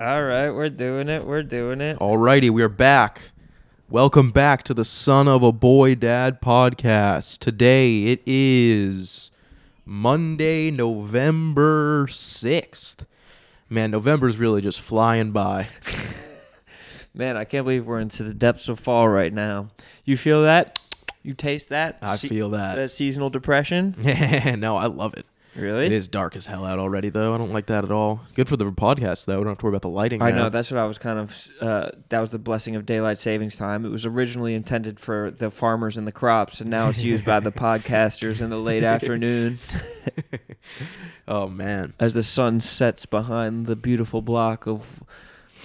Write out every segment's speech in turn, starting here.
All right, we're doing it. We're doing it. Alrighty, we are back. Welcome back to the Son of a Boy Dad podcast. Today it is Monday, November 6th. Man, November's really just flying by. Man, I can't believe we're into the depths of fall right now. You feel that? You taste that? I feel that. that seasonal depression. no, I love it. Really? It is dark as hell out already, though. I don't like that at all. Good for the podcast, though. We don't have to worry about the lighting. I now. know that's what I was kind of. Uh, that was the blessing of daylight savings time. It was originally intended for the farmers and the crops, and now it's used by the podcasters in the late afternoon oh, man. as the sun sets behind the beautiful block of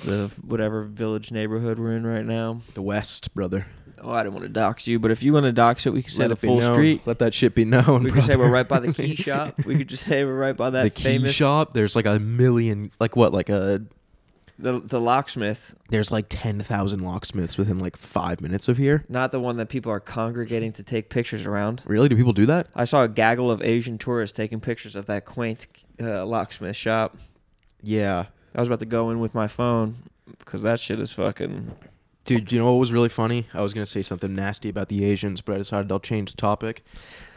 the whatever village neighborhood we're in right now. The West, brother. Oh, I didn't want to dox you, but if you want to dox it, we can say Let the it be full known. street. Let that shit be known. We could say we're right by the key shop. We could just say we're right by that the key shop. There's like a million, like what, like a the the locksmith, there's like 10,000 locksmiths within like five minutes of here. not the one that people are congregating to take pictures around. Really? Do people do that? I saw a gaggle of Asian tourists taking pictures of that quaint uh, locksmith shop. Yeah. I was about to go in with my phone because that shit is fucking. Dude, you know what was really funny? I was going to say something nasty about the Asians, but I decided I'll change the topic.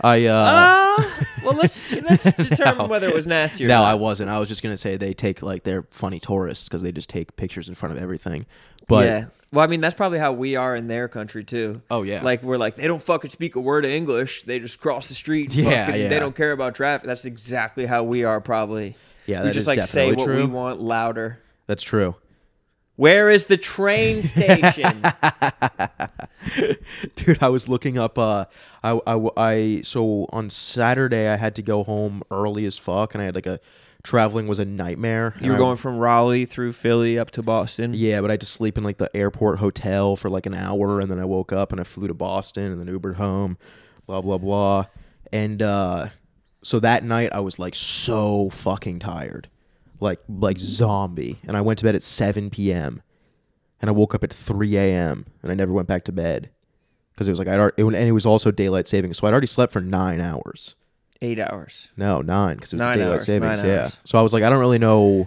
I, uh. Ah, well, let's let's determine No. whether it was nasty or no, not. I wasn't. I was just going to say they take, like, they're funny tourists because they just take pictures in front of everything. But, yeah. Well, I mean, that's probably how we are in their country too. oh, yeah. Like we're like they don't fucking speak a word of English. They just cross the street. and Yeah, fucking- yeah. They don't care about traffic. That's exactly how we are probably. yeah, we just is like say what true. we want louder. That's true. Where is the train station? Dude, I was looking up. Uh, I, I, I, so on Saturday I had to go home early as fuck, and I had like a traveling was a nightmare. you were I- going from Raleigh through Philly up to Boston. Yeah, but I had to sleep in like the airport hotel for like an hour, and then I woke up and I flew to Boston, and then Ubered home, blah blah blah, and uh, so that night I was like so fucking tired, like like zombie, and I went to bed at seven p.m. and I woke up at three a.m. and I never went back to bed because it was like I already, and it was also daylight savings, so I'd already slept for nine hours. Eight hours. No, nine because it was Nine daylight hours, savings. yeah. hours. So I was like, I don't really know,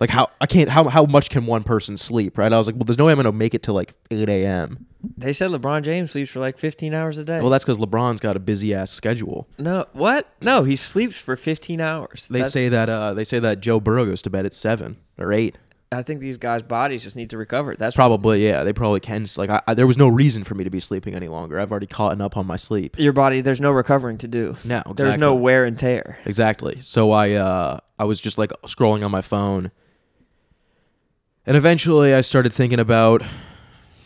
like how I can't how how much can one person sleep, right? I was like, well, there's no way I'm gonna make it to like eight a.m. They said LeBron James sleeps for like 15 hours a day. Well, that's because LeBron's got a busy ass schedule. no, what? No, he sleeps for 15 hours. They That's- say that uh they say that Joe Burrow goes to bed at seven or eight. I think these guys' bodies just need to recover. That's Probably, yeah, they probably can. Like, I, I, there was no reason for me to be sleeping any longer. I've already caught up on my sleep. your body. There's no recovering to do. No, exactly. There's no wear and tear. Exactly. So I uh I was just like scrolling on my phone. And eventually I started thinking about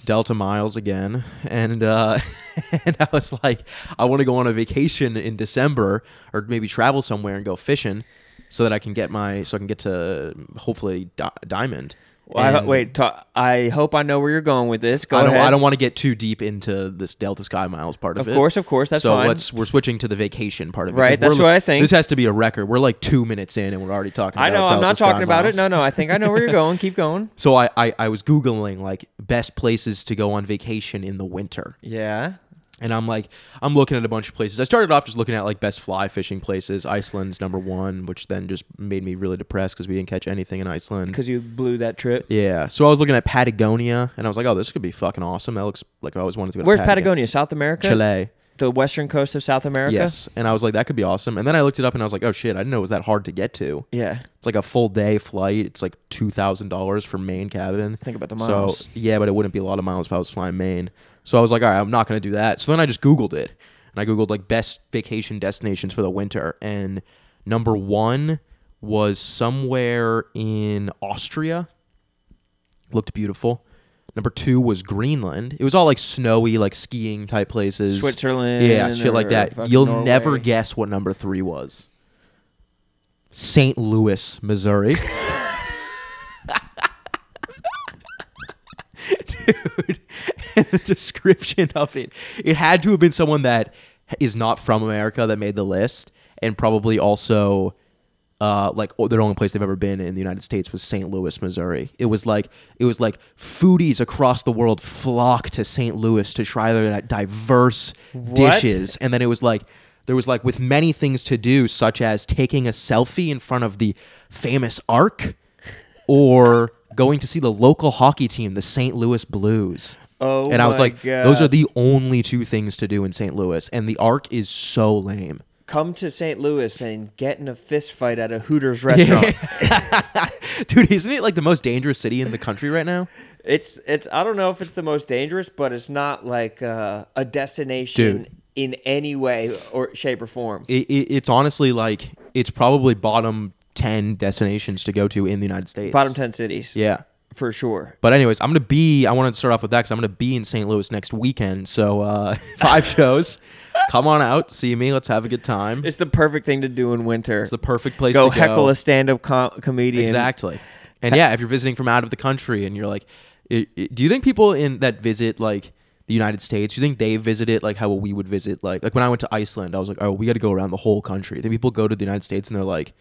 Delta Miles again and uh and I was like I want to go on a vacation in December or maybe travel somewhere and go fishing so that I can get my so I can get to hopefully di- Diamond. Well, I, wait, ta- I hope I know where you're going with this. Go I don't ahead. I don't want to get too deep into this Delta Sky Miles part of, Of it. Of course, of course, that's so fine. let's we're switching to the vacation part of it. Right, that's what I think. This has to be a record. We're like two minutes in and we're already talking. I know. I'm Delta not Sky talking about Miles. it. No, no. I think I know where you're going. Keep going. So I, I I was googling like best places to go on vacation in the winter, Yeah. And I'm like I'm looking at a bunch of places. I started off just looking at like best fly fishing places. Iceland's number one, which then just made me really depressed because we didn't catch anything in Iceland. Because you blew that trip. Yeah, so I was looking at Patagonia, and I was like, oh, this could be fucking awesome. That looks like I always wanted to go. to Where's Patagonia? Patagonia? South America? Chile. The western coast of South America? Yes, and I was like, that could be awesome. And then I looked it up, and I was like, oh shit, I didn't know it was that hard to get to. Yeah. It's like a full day flight. It's like two thousand dollars for main cabin. Think about the miles. So yeah, but it wouldn't be a lot of miles if I was flying main. So I was like, all right, I'm not gonna do that. So then I just Googled it, and I Googled like best vacation destinations for the winter, and number one was somewhere in Austria. Looked beautiful. Number two was Greenland. It was all like snowy, like skiing type places. Switzerland. Yeah, shit like that. You'll Norway. never guess what number three was. St. Louis, Missouri. Dude, the description of it, it had to have been someone that is not from America that made the list, and probably also uh, like oh, their only place they've ever been in the United States was St. Louis, Missouri. It was like it was like foodies across the world flock to St. Louis to try their diverse dishes, and then it was like there was like with many things to do, such as taking a selfie in front of the famous Ark. or going to see the local hockey team, the St. Louis Blues. Oh, and I was my like, those are the only two things to do in St. Louis, and the Arc is so lame. come to St. Louis and get in a fist fight at a Hooters restaurant. Dude, isn't it like the most dangerous city in the country right now? It's it's I don't know if it's the most dangerous, but it's not like uh, a destination Dude. in any way or shape or form. It, it, it's honestly like it's probably bottom ten destinations to go to in the United States. Bottom ten cities, Yeah. For sure. But anyways, I'm gonna be. I want to start off with that because I'm gonna be in St. Louis next weekend. So uh, five shows. Come on out, see me. Let's have a good time. It's the perfect thing to do in winter. It's the perfect place go to go. heckle a stand-up com- comedian. Exactly. And yeah, if you're visiting from out of the country and you're like, i i do you think people in that visit like the United States, do you think they visit it like how we would visit like like when I went to Iceland, I was like, oh, we got to go around the whole country. Then people go to the United States and they're like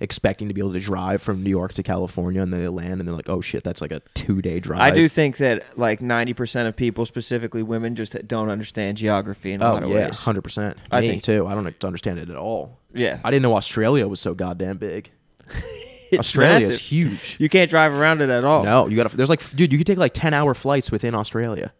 expecting to be able to drive from New York to California and then they land and they're like, oh shit, that's like a two day drive. I do think that like ninety percent of people, specifically women, just don't understand geography in a Oh lot of oh, yeah, ways. hundred percent. I Me think- too. I don't understand it at all. Yeah, I didn't know Australia was so goddamn big. Australia is huge. You can't drive around it at all. No, you got to. There's like, dude, you could take like ten hour flights within Australia.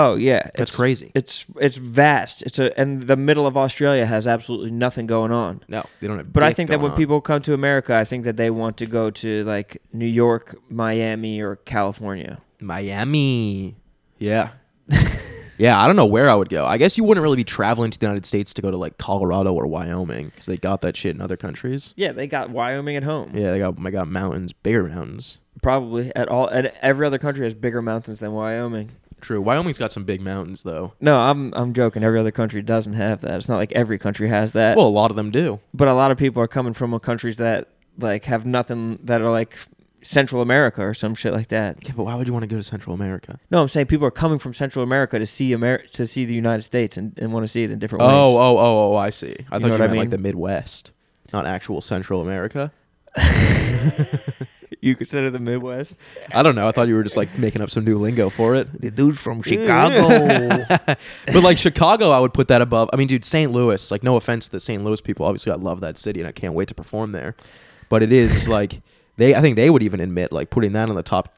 Oh yeah, That's it's- crazy. It's it's vast. It's a and the middle of Australia has absolutely nothing going on. No, they don't have. But I think that when on. people come to America, I think that they want to go to like New York, Miami, or California. Miami, yeah, yeah. I don't know where I would go. I guess you wouldn't really be traveling to the United States to go to like Colorado or Wyoming because they got that shit in other countries. Yeah, they got Wyoming at home. Yeah, they got they got mountains, bigger mountains. Probably at all. And every other country has bigger mountains than Wyoming. True, Wyoming's got some big mountains though. No, I'm I'm joking. Every other country doesn't have that. It's not like every country has that. Well, a lot of them do. but a lot of people are coming from countries that like have nothing that are like Central America or some shit like that. Yeah, but why would you want to go to Central America? No, I'm saying people are coming from Central America to see Amer- to see the United States and, and want to see it in different Oh, ways. oh, oh, oh! oh, I see. I You thought you meant I like the Midwest, not actual Central America. You consider the Midwest? I don't know. I thought you were just like making up some new lingo for it. The dude's from Chicago. But like Chicago, I would put that above. I mean, dude, St. Louis. Like, no offense to the St. Louis people. Obviously, I love that city, and I can't wait to perform there. But it is like they. I think they would even admit like putting that on the top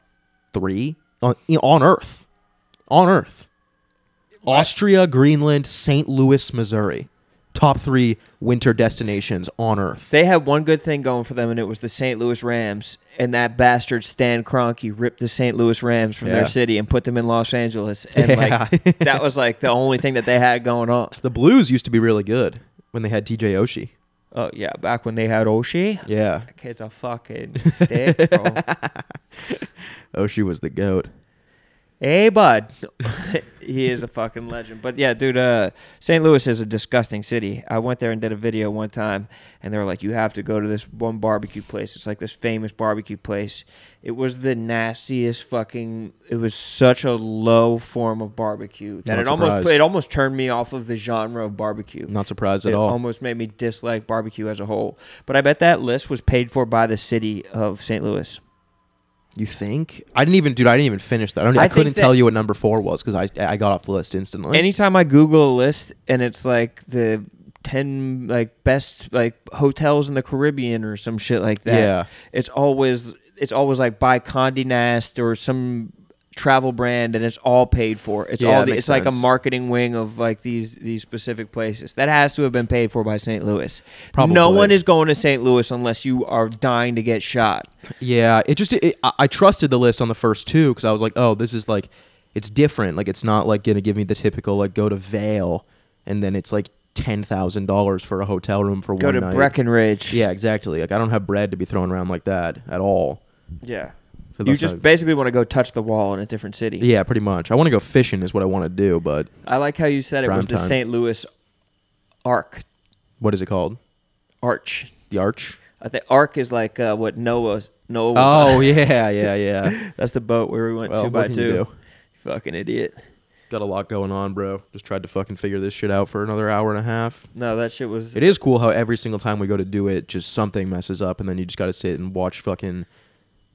three on on Earth, on Earth. Austria, Greenland, St. Louis, Missouri, top three winter destinations on Earth. they had one good thing going for them, and it was the St. Louis Rams. And that bastard Stan Kroenke ripped the St. Louis Rams from Yeah. their city and put them in Los Angeles. And Yeah. like that was like the only thing that they had going on. The Blues used to be really good when they had TJ Oshie. Oh yeah, back when they had Oshie. Yeah, That kid's a fucking stick, bro. Oshie was the goat. Hey, bud. he is a fucking legend. But yeah, dude, uh, St. Louis is a disgusting city. I went there and did a video one time, and they were like, you have to go to this one barbecue place. It's like this famous barbecue place. It was the nastiest fucking. It was such a low form of barbecue that Not it almost surprised. it almost turned me off of the genre of barbecue. Not surprised at it all. almost made me dislike barbecue as a whole. But I bet that list was paid for by the city of St. Louis. You think? I didn't even, dude. I didn't even finish that. I, don't, I I, couldn't tell you what number four was because I I got off the list instantly. Anytime I Google a list and it's like the ten like best like hotels in the Caribbean or some shit like that, Yeah. it's always it's always like by Condé Nast or some travel brand and it's all paid for. It's Yeah, all the, it's like a marketing wing of like these these specific places. That has to have been paid for by St. Louis. Probably. No one is going to St. Louis unless you are dying to get shot. Yeah, it just it, I, I trusted the list on the first two because I was like, oh, this is like it's different. Like it's not like gonna give me the typical like go to Vail and then it's like ten thousand dollars for a hotel room for one. Go one to. Breckenridge. Yeah, exactly. Like I don't have bread to be thrown around like that at all. Yeah. You just basically want to go touch the wall in a different city. yeah, pretty much. I want to go fishing is what I want to do, but I like how you said it was the time. St. Louis Arc what is it called? Arch. The Arch. I think Ark is like uh, what Noah's Noah was. Oh yeah, yeah, yeah. that's the boat where we went Well, two by can you two. Fucking idiot. Got a lot going on, bro. Just tried to fucking figure this shit out for another hour and a half. No, that shit was. It is cool how every single time we go to do it, just something messes up, and then you just got to sit and watch fucking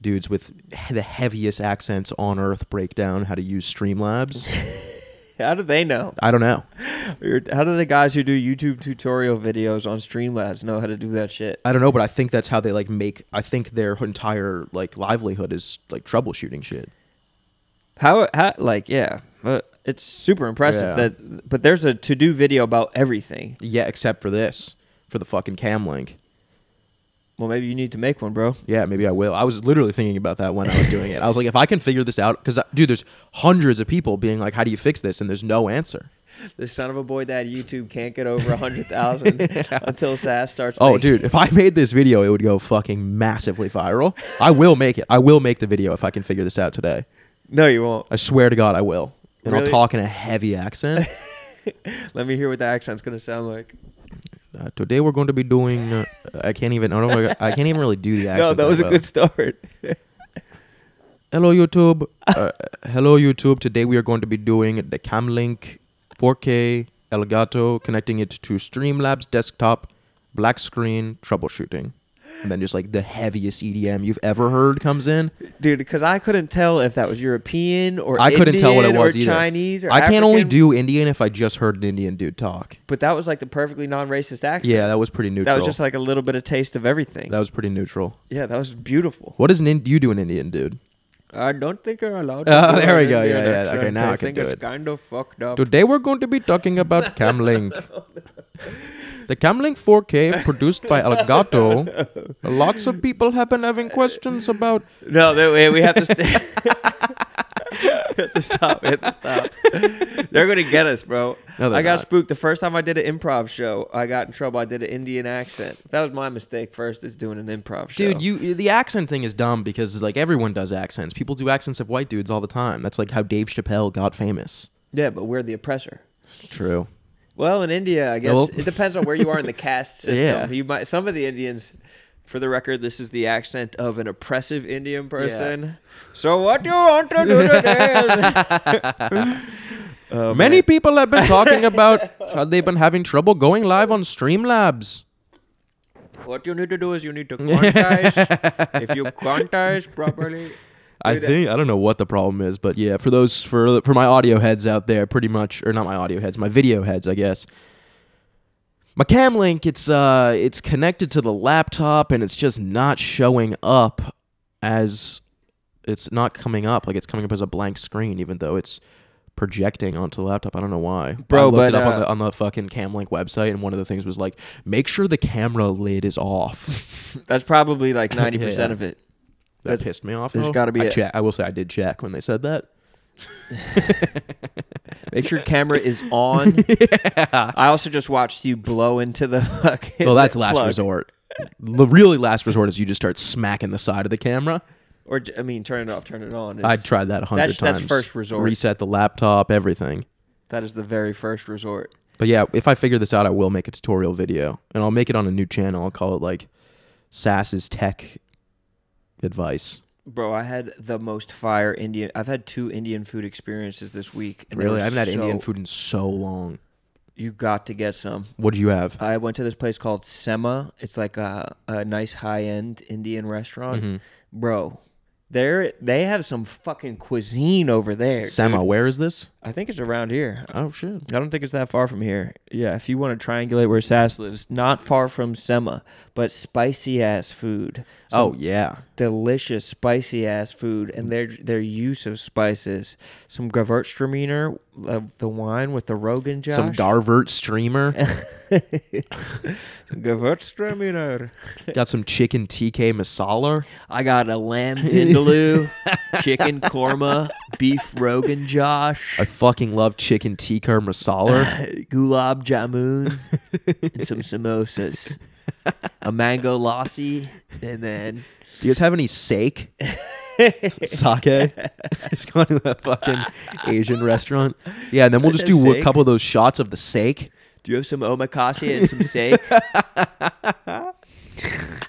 dudes with he- the heaviest accents on earth break down how to use Streamlabs. How do they know? I don't know. How do the guys who do YouTube tutorial videos on Streamlabs know how to do that shit? I don't know, but I think that's how they like make. I think their entire like livelihood is like troubleshooting shit. How, how like yeah, but it's super impressive Yeah. that. But there's a to do video about everything. Yeah, except for this, for the fucking cam link. Well, maybe you need to make one, bro. Yeah, maybe I will. I was literally thinking about that when I was doing it. I was like, if I can figure this out, because uh, dude, there's hundreds of people being like, "How do you fix this?" and there's no answer. The son of a boy dad YouTube can't get over a hundred thousand until SAS starts. Oh, dude, if I made this video, it would go fucking massively viral. I will make it. I will make the video if I can figure this out today. No, you won't. I swear to God, I will. And Really? I'll talk in a heavy accent. Let me hear what the accent's gonna sound like. Uh, today we're going to be doing. Uh, I can't even. I don't know. I can't even really do the accent. No, that was a good start. Hello YouTube. Uh, hello YouTube. Today we are going to be doing the Camlink 4K Elgato, connecting it to Streamlabs desktop, black screen troubleshooting, and then just like the heaviest EDM you've ever heard comes in. dude. Because I couldn't tell if that was European or I couldn't tell what it Indian was or either. Chinese or I can't only do Indian if I just heard an Indian dude talk. But that was like the perfectly non-racist accent. Yeah, that was pretty neutral. that was just like a little bit of taste of everything. that was pretty neutral. yeah, that was beautiful. What does an in- you do an Indian dude? I don't think you're allowed. Oh, do there we go. Yeah, yeah. Okay, now I can think do it's it. kind of fucked up. Today we're going to be talking about Camlink. The Camlink 4K produced by Elgato. Lots of people have been having questions about. No, they, we, have to stay. we have to stop. We have to stop. They're gonna get us, bro. No, I got not. spooked the first time I did an improv show. I got in trouble. I did an Indian accent. That was my mistake. First, is doing an improv show. Dude, you the accent thing is dumb because like everyone does accents. People do accents of white dudes all the time. That's like how Dave Chappelle got famous. Yeah, but we're the oppressor. True. Well, in India, I guess Well- it depends on where you are in the caste system. Yeah. You might some of the Indians. For the record, this is the accent of an oppressive Indian person. So what do you want to do today? Oh, Many man. people have been talking about how they've been having trouble going live on Streamlabs. What you need to do is you need to quantize. if you quantize properly, I think I don't know what the problem is, but yeah, for those for for my audio heads out there, pretty much, or not my audio heads, my video heads, I guess. My cam link, it's uh, it's connected to the laptop, and it's just not showing up as it's not coming up. Like it's coming up as a blank screen, even though it's projecting onto the laptop. I don't know why. Bro, I looked but, it up on uh, the on the fucking Camlink website, and one of the things was like, make sure the camera lid is off. that's probably like ninety percent of it. That That's- pissed me off. there's though. gotta be I, a- che- I will say I did check when they said that. Make sure camera is on. I also just watched you blow into the fucking. Well, that's last plug. resort. The really last resort is you just start smacking the side of the camera. Or j- I mean, turn it off, turn it on. I It's- tried that a hundred That's- times. that's first resort. Reset the laptop, everything. That is the very first resort. But yeah, if I figure this out, I will make a tutorial video, and I'll make it on a new channel. I'll call it like Sas's Tech Advice. Bro, I had the most fire Indian. I've had two Indian food experiences this week. and they Really, were I haven't had so- Indian food in so long. You got to get some. What do you have? I went to this place called Semma. It's like a, a nice high end Indian restaurant. Mhm. Bro, they're they have some fucking cuisine over there. Semma, dude. where is this? I think it's around here. Oh shit. I don't think it's that far from here. Yeah, if you want to triangulate where Sas lives, not far from Semma, but spicy ass food. Some Oh yeah. delicious spicy ass food, and their their use of spices. Some Gewürztraminer, uh, the wine with the Rogan Josh. Some Darvert streamer. Gewürztraminer. Got some chicken TK masala. I got a lamb vindaloo, chicken korma, beef Rogan Josh, I fucking love chicken tikka masala. gulab jamun, and some samosas, a mango lassi, and then Do you guys have any sake? Sake? just going to a fucking Asian restaurant. Yeah, and then we'll just do a Sake? couple of those shots of the sake. do you have some omakase and some steak?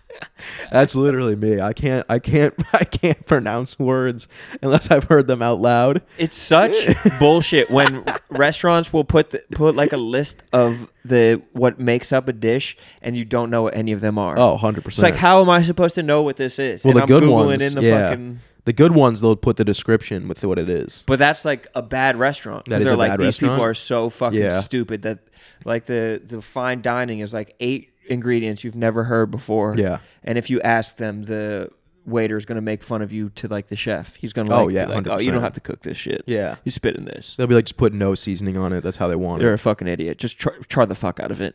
That's literally me. I can't I can't I can't pronounce words unless I've heard them out loud. It's such bullshit when restaurants will put the, put like a list of the what makes up a dish and you don't know what any of them are. Oh, 100%. It's like how am I supposed to know what this is? Well, and the I'm good googling ones, in the yeah. fucking The good ones they'll put the description with what it is. But that's like a bad restaurant. That is they're a like bad these people are so fucking Yeah. stupid that like the the fine dining is like eight ingredients you've never heard before. Yeah. And if you ask them, the waiter is gonna make fun of you to like the chef. He's gonna Oh, like, be yeah, like, oh, you don't have to cook this shit. Yeah. You spit in this. They'll be like, just put no seasoning on it. That's how they want it. They're a fucking idiot. Just char, char the fuck out of it.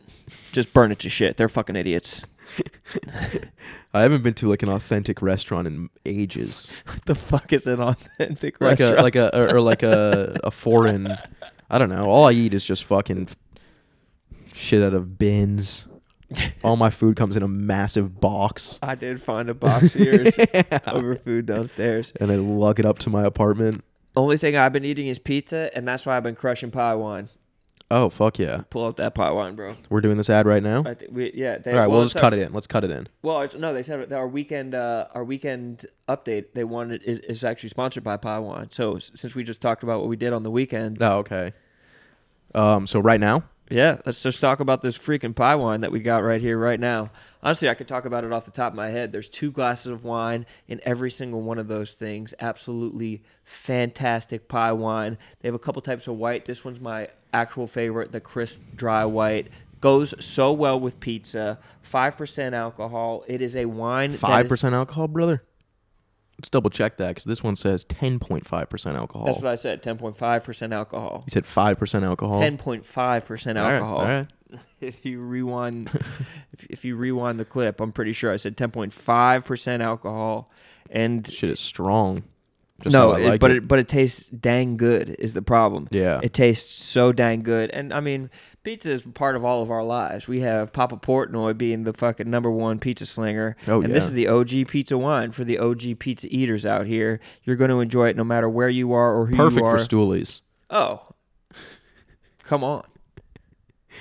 Just burn it to shit. They're fucking idiots. I haven't been to like an authentic restaurant in ages. What the fuck is an authentic Like restaurant? a like a or, or like a a foreign. I don't know. All I eat is just fucking shit out of bins. All my food comes in a massive box, I did find a box of yours over food downstairs. and I lug it up to my apartment. Only thing I've been eating is pizza, and that's why I've been crushing pie wine. Oh fuck yeah! Pull out that pie wine, bro. We're doing this ad right now. I think we yeah. They, All right, well, we'll it's just a- cut it in. Let's cut it in. Well, it's, no, they said that our weekend uh, our weekend update they wanted is, is actually sponsored by Pie Wine. So s- since we just talked about what we did on the weekend, Oh, okay. Um, so right now, yeah, let's just talk about this freaking pie wine that we got right here, right now. Honestly, I could talk about it off the top of my head. There's two glasses of wine in every single one of those things. Absolutely fantastic pie wine. They have a couple types of white. This one's my actual favorite, the crisp dry white. Goes so well with pizza. Five percent alcohol. It is a wine. that five is- percent alcohol, brother. Let's double check that because this one says ten point five percent alcohol. That's what I said. Ten point five percent alcohol. you said five percent alcohol. Ten point five percent All right, alcohol. all right. If you rewind, if, if you rewind the clip, I'm pretty sure I said ten point five percent alcohol, and Shit is strong. Just no, it- like but it. it. but it tastes dang good. Is the problem? Yeah. it tastes so dang good, and I mean, pizza is part of all of our lives. We have Papa Portnoy being the fucking number one pizza slinger, Oh, and this is the OG pizza wine for the OG pizza eaters out here. You're going to enjoy it no matter where you are or who Perfect you are. Perfect for stoolies. Oh, come on!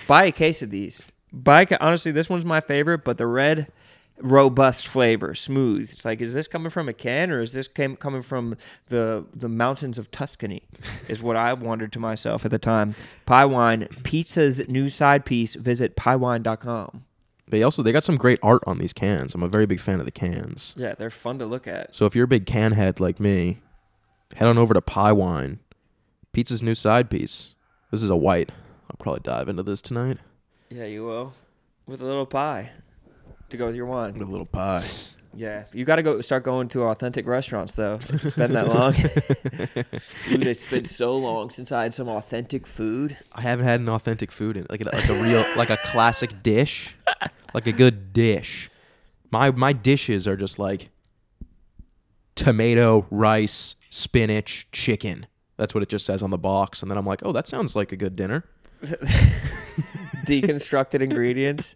Buy a case of these. Buy a honestly, this one's my favorite, but the red, robust flavor, smooth. It's like, is this coming from a can or is this came, coming from the the mountains of Tuscany? Is what I wondered to myself at the time. Pie wine, pizza's new side piece. Visit piewine.com. They also they got some great art on these cans. I'm a very big fan of the cans. Yeah, they're fun to look at. So if you're a big can head like me, head on over to Pie Wine. Pizza's new side piece. This is a white. I'll probably dive into this tonight. Yeah, you will. With a little pie to go with your wine. With a little pie. Yeah, you got to go start going to authentic restaurants though. If it's been that long, dude. It's been so long since I had some authentic food. I haven't had an authentic food in like a, like a real like a classic dish, like a good dish. My my dishes are just like tomato, rice, spinach, chicken. That's what it just says on the box, and then I'm like, oh, that sounds like a good dinner. Deconstructed ingredients.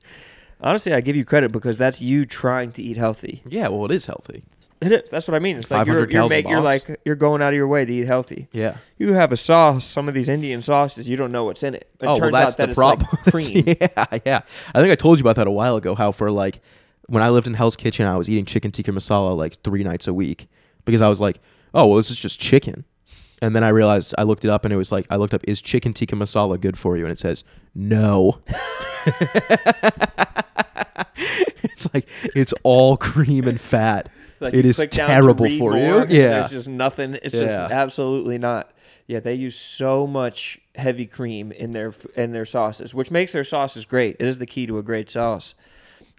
Honestly, I give you credit because that's you trying to eat healthy. Yeah, well, it is healthy. It is. That's what I mean. It's like you're you're, make, you're box. like you're going out of your way to eat healthy. Yeah. You have a sauce. Some of these Indian sauces, you don't know what's in it. It oh, well, turns that's out that the it's problem. like cream. yeah, yeah. I think I told you about that a while ago. How for like when I lived in Hell's Kitchen, I was eating chicken tikka masala like three nights a week because I was like, oh, well, this is just chicken. And then I realized I looked it up and it was like I looked up is chicken tikka masala good for you and it says no. it's like it's all cream and fat. Like it is click down to terrible for more, you. Yeah. There's just nothing. It's just absolutely not. Yeah, they use so much heavy cream in their in their sauces, which makes their sauces great. It is the key to a great sauce.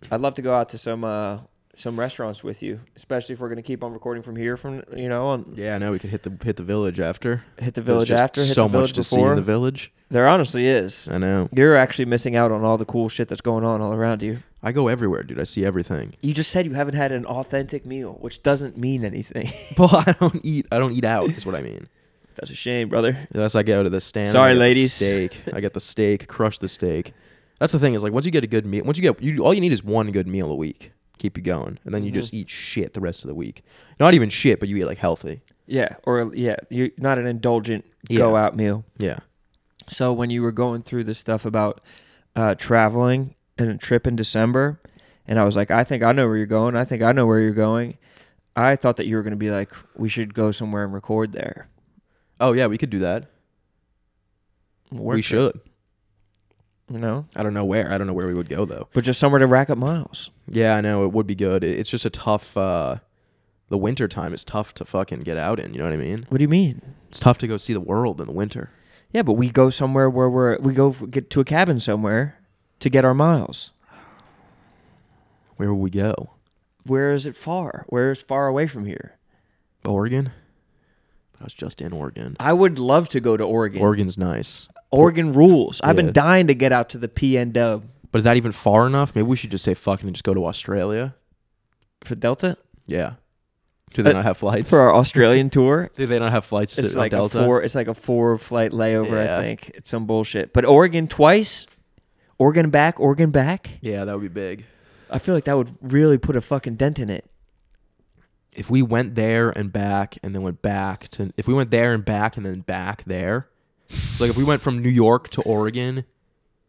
I'd love to go out to some uh, some restaurants with you, especially if we're going to keep on recording from here. From you know, on Yeah, I know we could hit the hit the village after. hit the village after, hit so the village much to see in the village. there honestly is. I know. You're actually missing out on all the cool shit that's going on all around you. I go everywhere, dude. I see everything. You just said you haven't had an authentic meal, which doesn't mean anything. Well, I don't eat. I don't eat out. Is what I mean. that's a shame, brother. Unless I go to the stand. Sorry, I get the ladies. Steak. I get the steak. Crush the steak. That's the thing. Is like once you get a good meal, once you get you, all you need is one good meal a week. Keep you going, and then you Mhm. just eat shit the rest of the week. Not even shit, but you eat like healthy. Yeah, or yeah, you're not an indulgent Yeah. go out meal. Yeah. So when you were going through the stuff about uh, traveling and a trip in December, and I was like, I think I know where you're going. I think I know where you're going. I thought that you were going to be like, we should go somewhere and record there. Oh yeah, we could do that. Work we should. You know, I don't know where. I don't know where we would go though. but just somewhere to rack up miles. Yeah, I know it would be good. It's just a tough. uh The winter time is tough to fucking get out in. You know what I mean? What do you mean? It's tough to go see the world in the winter. Yeah, but we go somewhere where we're we go get to a cabin somewhere to get our miles. Where will we go? Where is it far? Where is far away from here? Oregon. I was just in Oregon. I would love to go to Oregon. Oregon's nice. Oregon rules. I've Yeah. been dying to get out to the PN Dub But is that even far enough? Maybe we should just say fucking and just go to Australia. for Delta Yeah. Do they Uh, not have flights? for our Australian tour. Do they not have flights It's to like Delta? a four. It's like a four flight layover. Yeah. I think it's some bullshit. But Oregon twice, Oregon back, Oregon back. yeah, that would be big. I feel like that would really put a fucking dent in it. If we went there and back and then went back to if we went there and back and then back there. So like if we went from New York to Oregon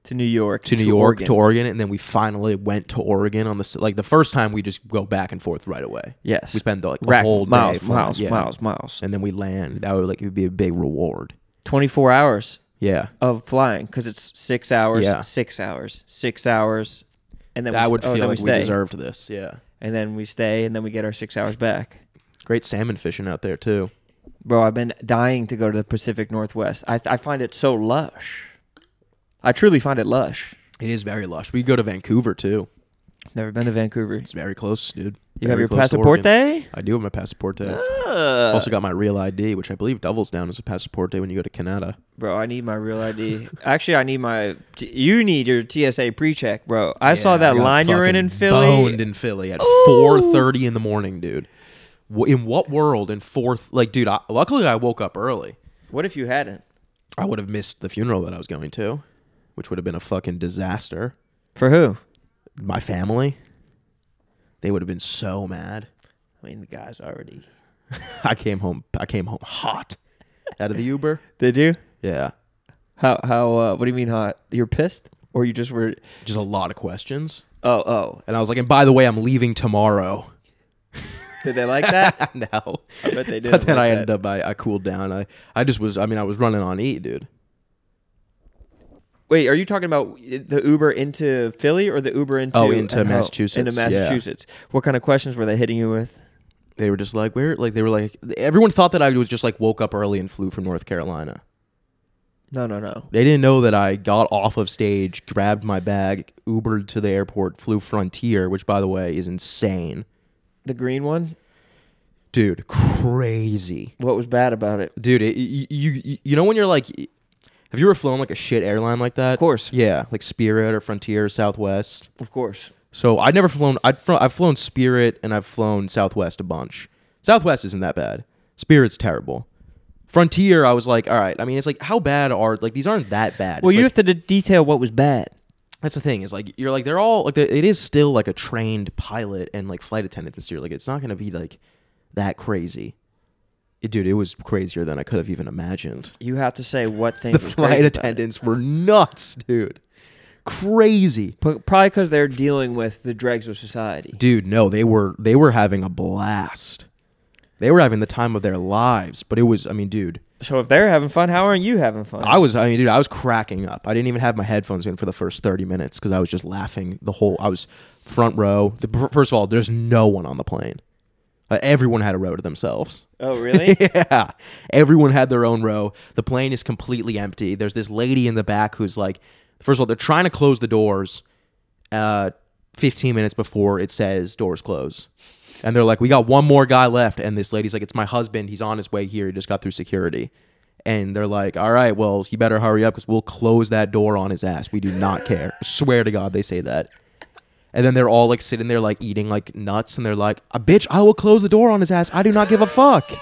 To New York, to New York to Oregon and then we finally went to Oregon on the like the first time we just go back and forth right away. Yes, We spend the, like the Rack- whole miles, flying, miles, yeah. miles, miles. and then we land. That would like it would be a big reward. Twenty four hours Yeah. of flying because it's six hours, Yeah. six hours, six hours, and then I we, would oh, feel then like we we deserved this. Yeah. and then we stay, and then we get our six hours back. Great salmon fishing out there too. Bro, I've been dying to go to the Pacific Northwest. I I find it so lush. I truly find it lush. It is very lush. We go to Vancouver too. Never been to Vancouver. It's very close, dude. You Very have your passport day? I do have my passport day. Uh, also got my real ID, which I believe doubles down as a passport day when you go to Canada. bro, I need my real ID. Actually, I need my. You need your TSA pre-check, bro. I saw that got line you're in in Philly. Boned in Philly at four thirty in the morning, dude. In what world? In fourth, like, dude. I, luckily, I woke up early. What if you hadn't? I would have missed the funeral that I was going to, which would have been a fucking disaster. For who? My family, they would have been so mad. I mean, the guy's already. I came home. I came home hot out of the Uber. Did you? Yeah, How? How? Uh, what do you mean hot? You're pissed, or you just were? just a lot of questions. Oh, oh. And I was like, and by the way, I'm leaving tomorrow. Did they like that? no, I bet they did. but then like I that. ended up. I, I cooled down. I I just was. I mean, I was running on E, dude. Wait, are you talking about the Uber into Philly or the Uber into Oh, into? Massachusetts, Into yeah. Massachusetts. What kind of questions were they hitting you with? They were just like, where? Like they were like, everyone thought that I was just like woke up early and flew from North Carolina. No, no, no. They didn't know that I got off of stage, grabbed my bag, Ubered to the airport, flew Frontier, which by the way is insane, The green one. dude. Crazy. What was bad about it? dude. It, you, you you know when you're like, have you ever flown like a shit airline like that? Of course, Yeah, like Spirit or Frontier, or Southwest. of course. So I'd never flown. I'd fl- I've flown Spirit and I've flown Southwest a bunch. Southwest isn't that bad. Spirit's terrible. Frontier, I was like, all right. I mean, it's like how bad are like these aren't that bad. Well, It's you like- have to de- detail what was bad. That's the thing is like you're like they're all like it is still like a trained pilot and like flight attendant this year. Like it's not gonna be like that crazy. It, dude, it was crazier than I could have even imagined. You have to say what thing the was flight crazy about it. attendants were nuts, dude. Crazy. P- Probably because they're dealing with the dregs of society. Dude, no, they were they were having a blast. They were having the time of their lives, but it was I mean, dude, So if they're having fun, how aren't you having fun? I was I mean, dude, I was cracking up. I didn't even have my headphones in for the first 30 minutes cuz I was just laughing the whole I was front row. The, first of all, there's no one on the plane. Uh, everyone had a row to themselves. oh, really? yeah. Everyone had their own row. The plane is completely empty. There's this lady in the back who's like, first of all, they're trying to close the doors uh, 15 minutes before it says doors close. And they're like, we got one more guy left. And this lady's like, it's my husband. He's on his way here. He just got through security. And they're like, all right, well, he better hurry up because we'll close that door on his ass. We do not care. Swear to God, they say that. And then they're all like sitting there like eating like nuts, and they're like, "A bitch, I will close the door on his ass. I do not give a fuck."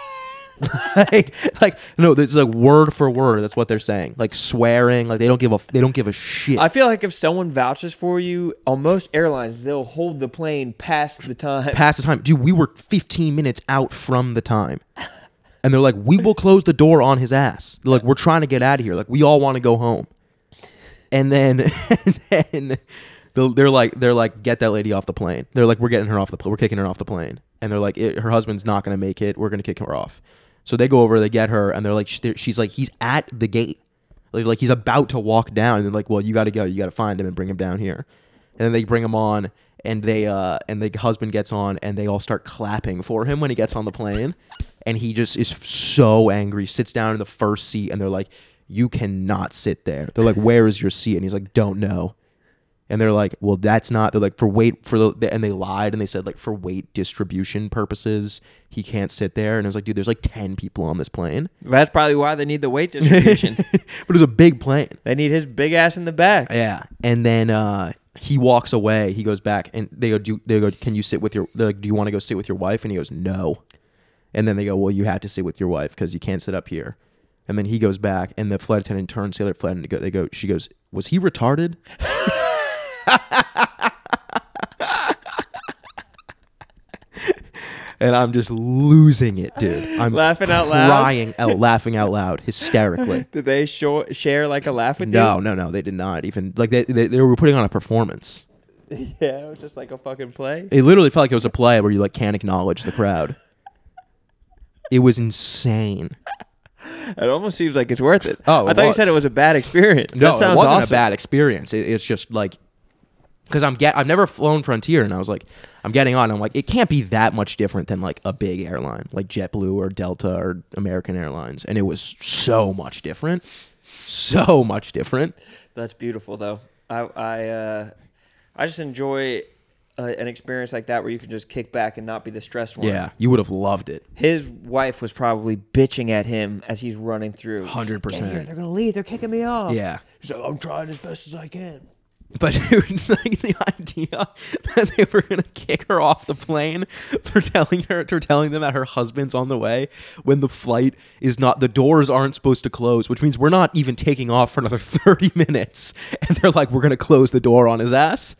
like, like no, this is like word for word. That's what they're saying. Like swearing, like they don't give a they don't give a shit. I feel like if someone vouches for you, on most airlines, they'll hold the plane past the time. Past the time, dude. We were 15 minutes out from the time, and they're like, "We will close the door on his ass." They're like, "We're trying to get out of here. Like, we all want to go home." And then, and then they're like, they're like, "Get that lady off the plane." They're like, "We're getting her off the plane. We're kicking her off the plane." And they're like, "Her husband's not gonna make it. We're gonna kick her off." So they go over, they get her, and they're like, "She's like, he's at the gate." Like, like he's about to walk down, and they're like, "Well, you got to go. You got to find him and bring him down here." and then they bring him on, and they uh and the husband gets on, and they all start clapping for him when he gets on the plane, and he just is so angry, sits down in the first seat, and they're like, "You cannot sit there." They're like, "Where is your seat?" And he's like, "Don't know." And they're like, well, that's not. They're like, for weight for the, and they lied and they said like for weight distribution purposes, he can't sit there. And I was like, dude, there's like ten people on this plane, That's probably why they need the weight distribution. but it was a big plane. they need his big ass in the back. Yeah. And then uh, he walks away. He goes back and they go, do, they go, can you sit with your, they're like, do you want to go sit with your wife? And he goes, no. And then they go, well, you have to sit with your wife because you can't sit up here. And then he goes back and the flight attendant turns to the other flight attendant. They go, they go she goes, was he retarded? and I'm just losing it, dude. I'm Laughing out loud? crying out, laughing out loud, hysterically. Did they show, share like a laugh with No, no, no, they did not even like they, they they were putting on a performance. Yeah, it was just like a fucking play. It literally felt like it was a play where you like can't acknowledge the crowd. It was insane. It almost seems like it's worth it. Oh, I it thought you said it was a bad experience. No, that sounds it wasn't awesome. a bad experience. It, it's just like because I'm get I've never flown Frontier, and I was like, I'm getting on. I'm like, it can't be that much different than like a big airline like JetBlue or Delta or American Airlines, and it was so much different, so much different. That's beautiful, though. I I uh, I just enjoy uh, an experience like that where you can just kick back and not be the stressed one. Yeah, you would have loved it. His wife was probably bitching at him as he's running through. 100%. "Get here, They're gonna leave. They're kicking me off. Yeah. He's like, I'm trying as best as I can. But dude, like the idea that they were gonna kick her off the plane for telling her for telling them that her husband's on the way when the flight is not the doors aren't supposed to close, which means we're not even taking off for another thirty minutes. And they're like, we're gonna close the door on his ass.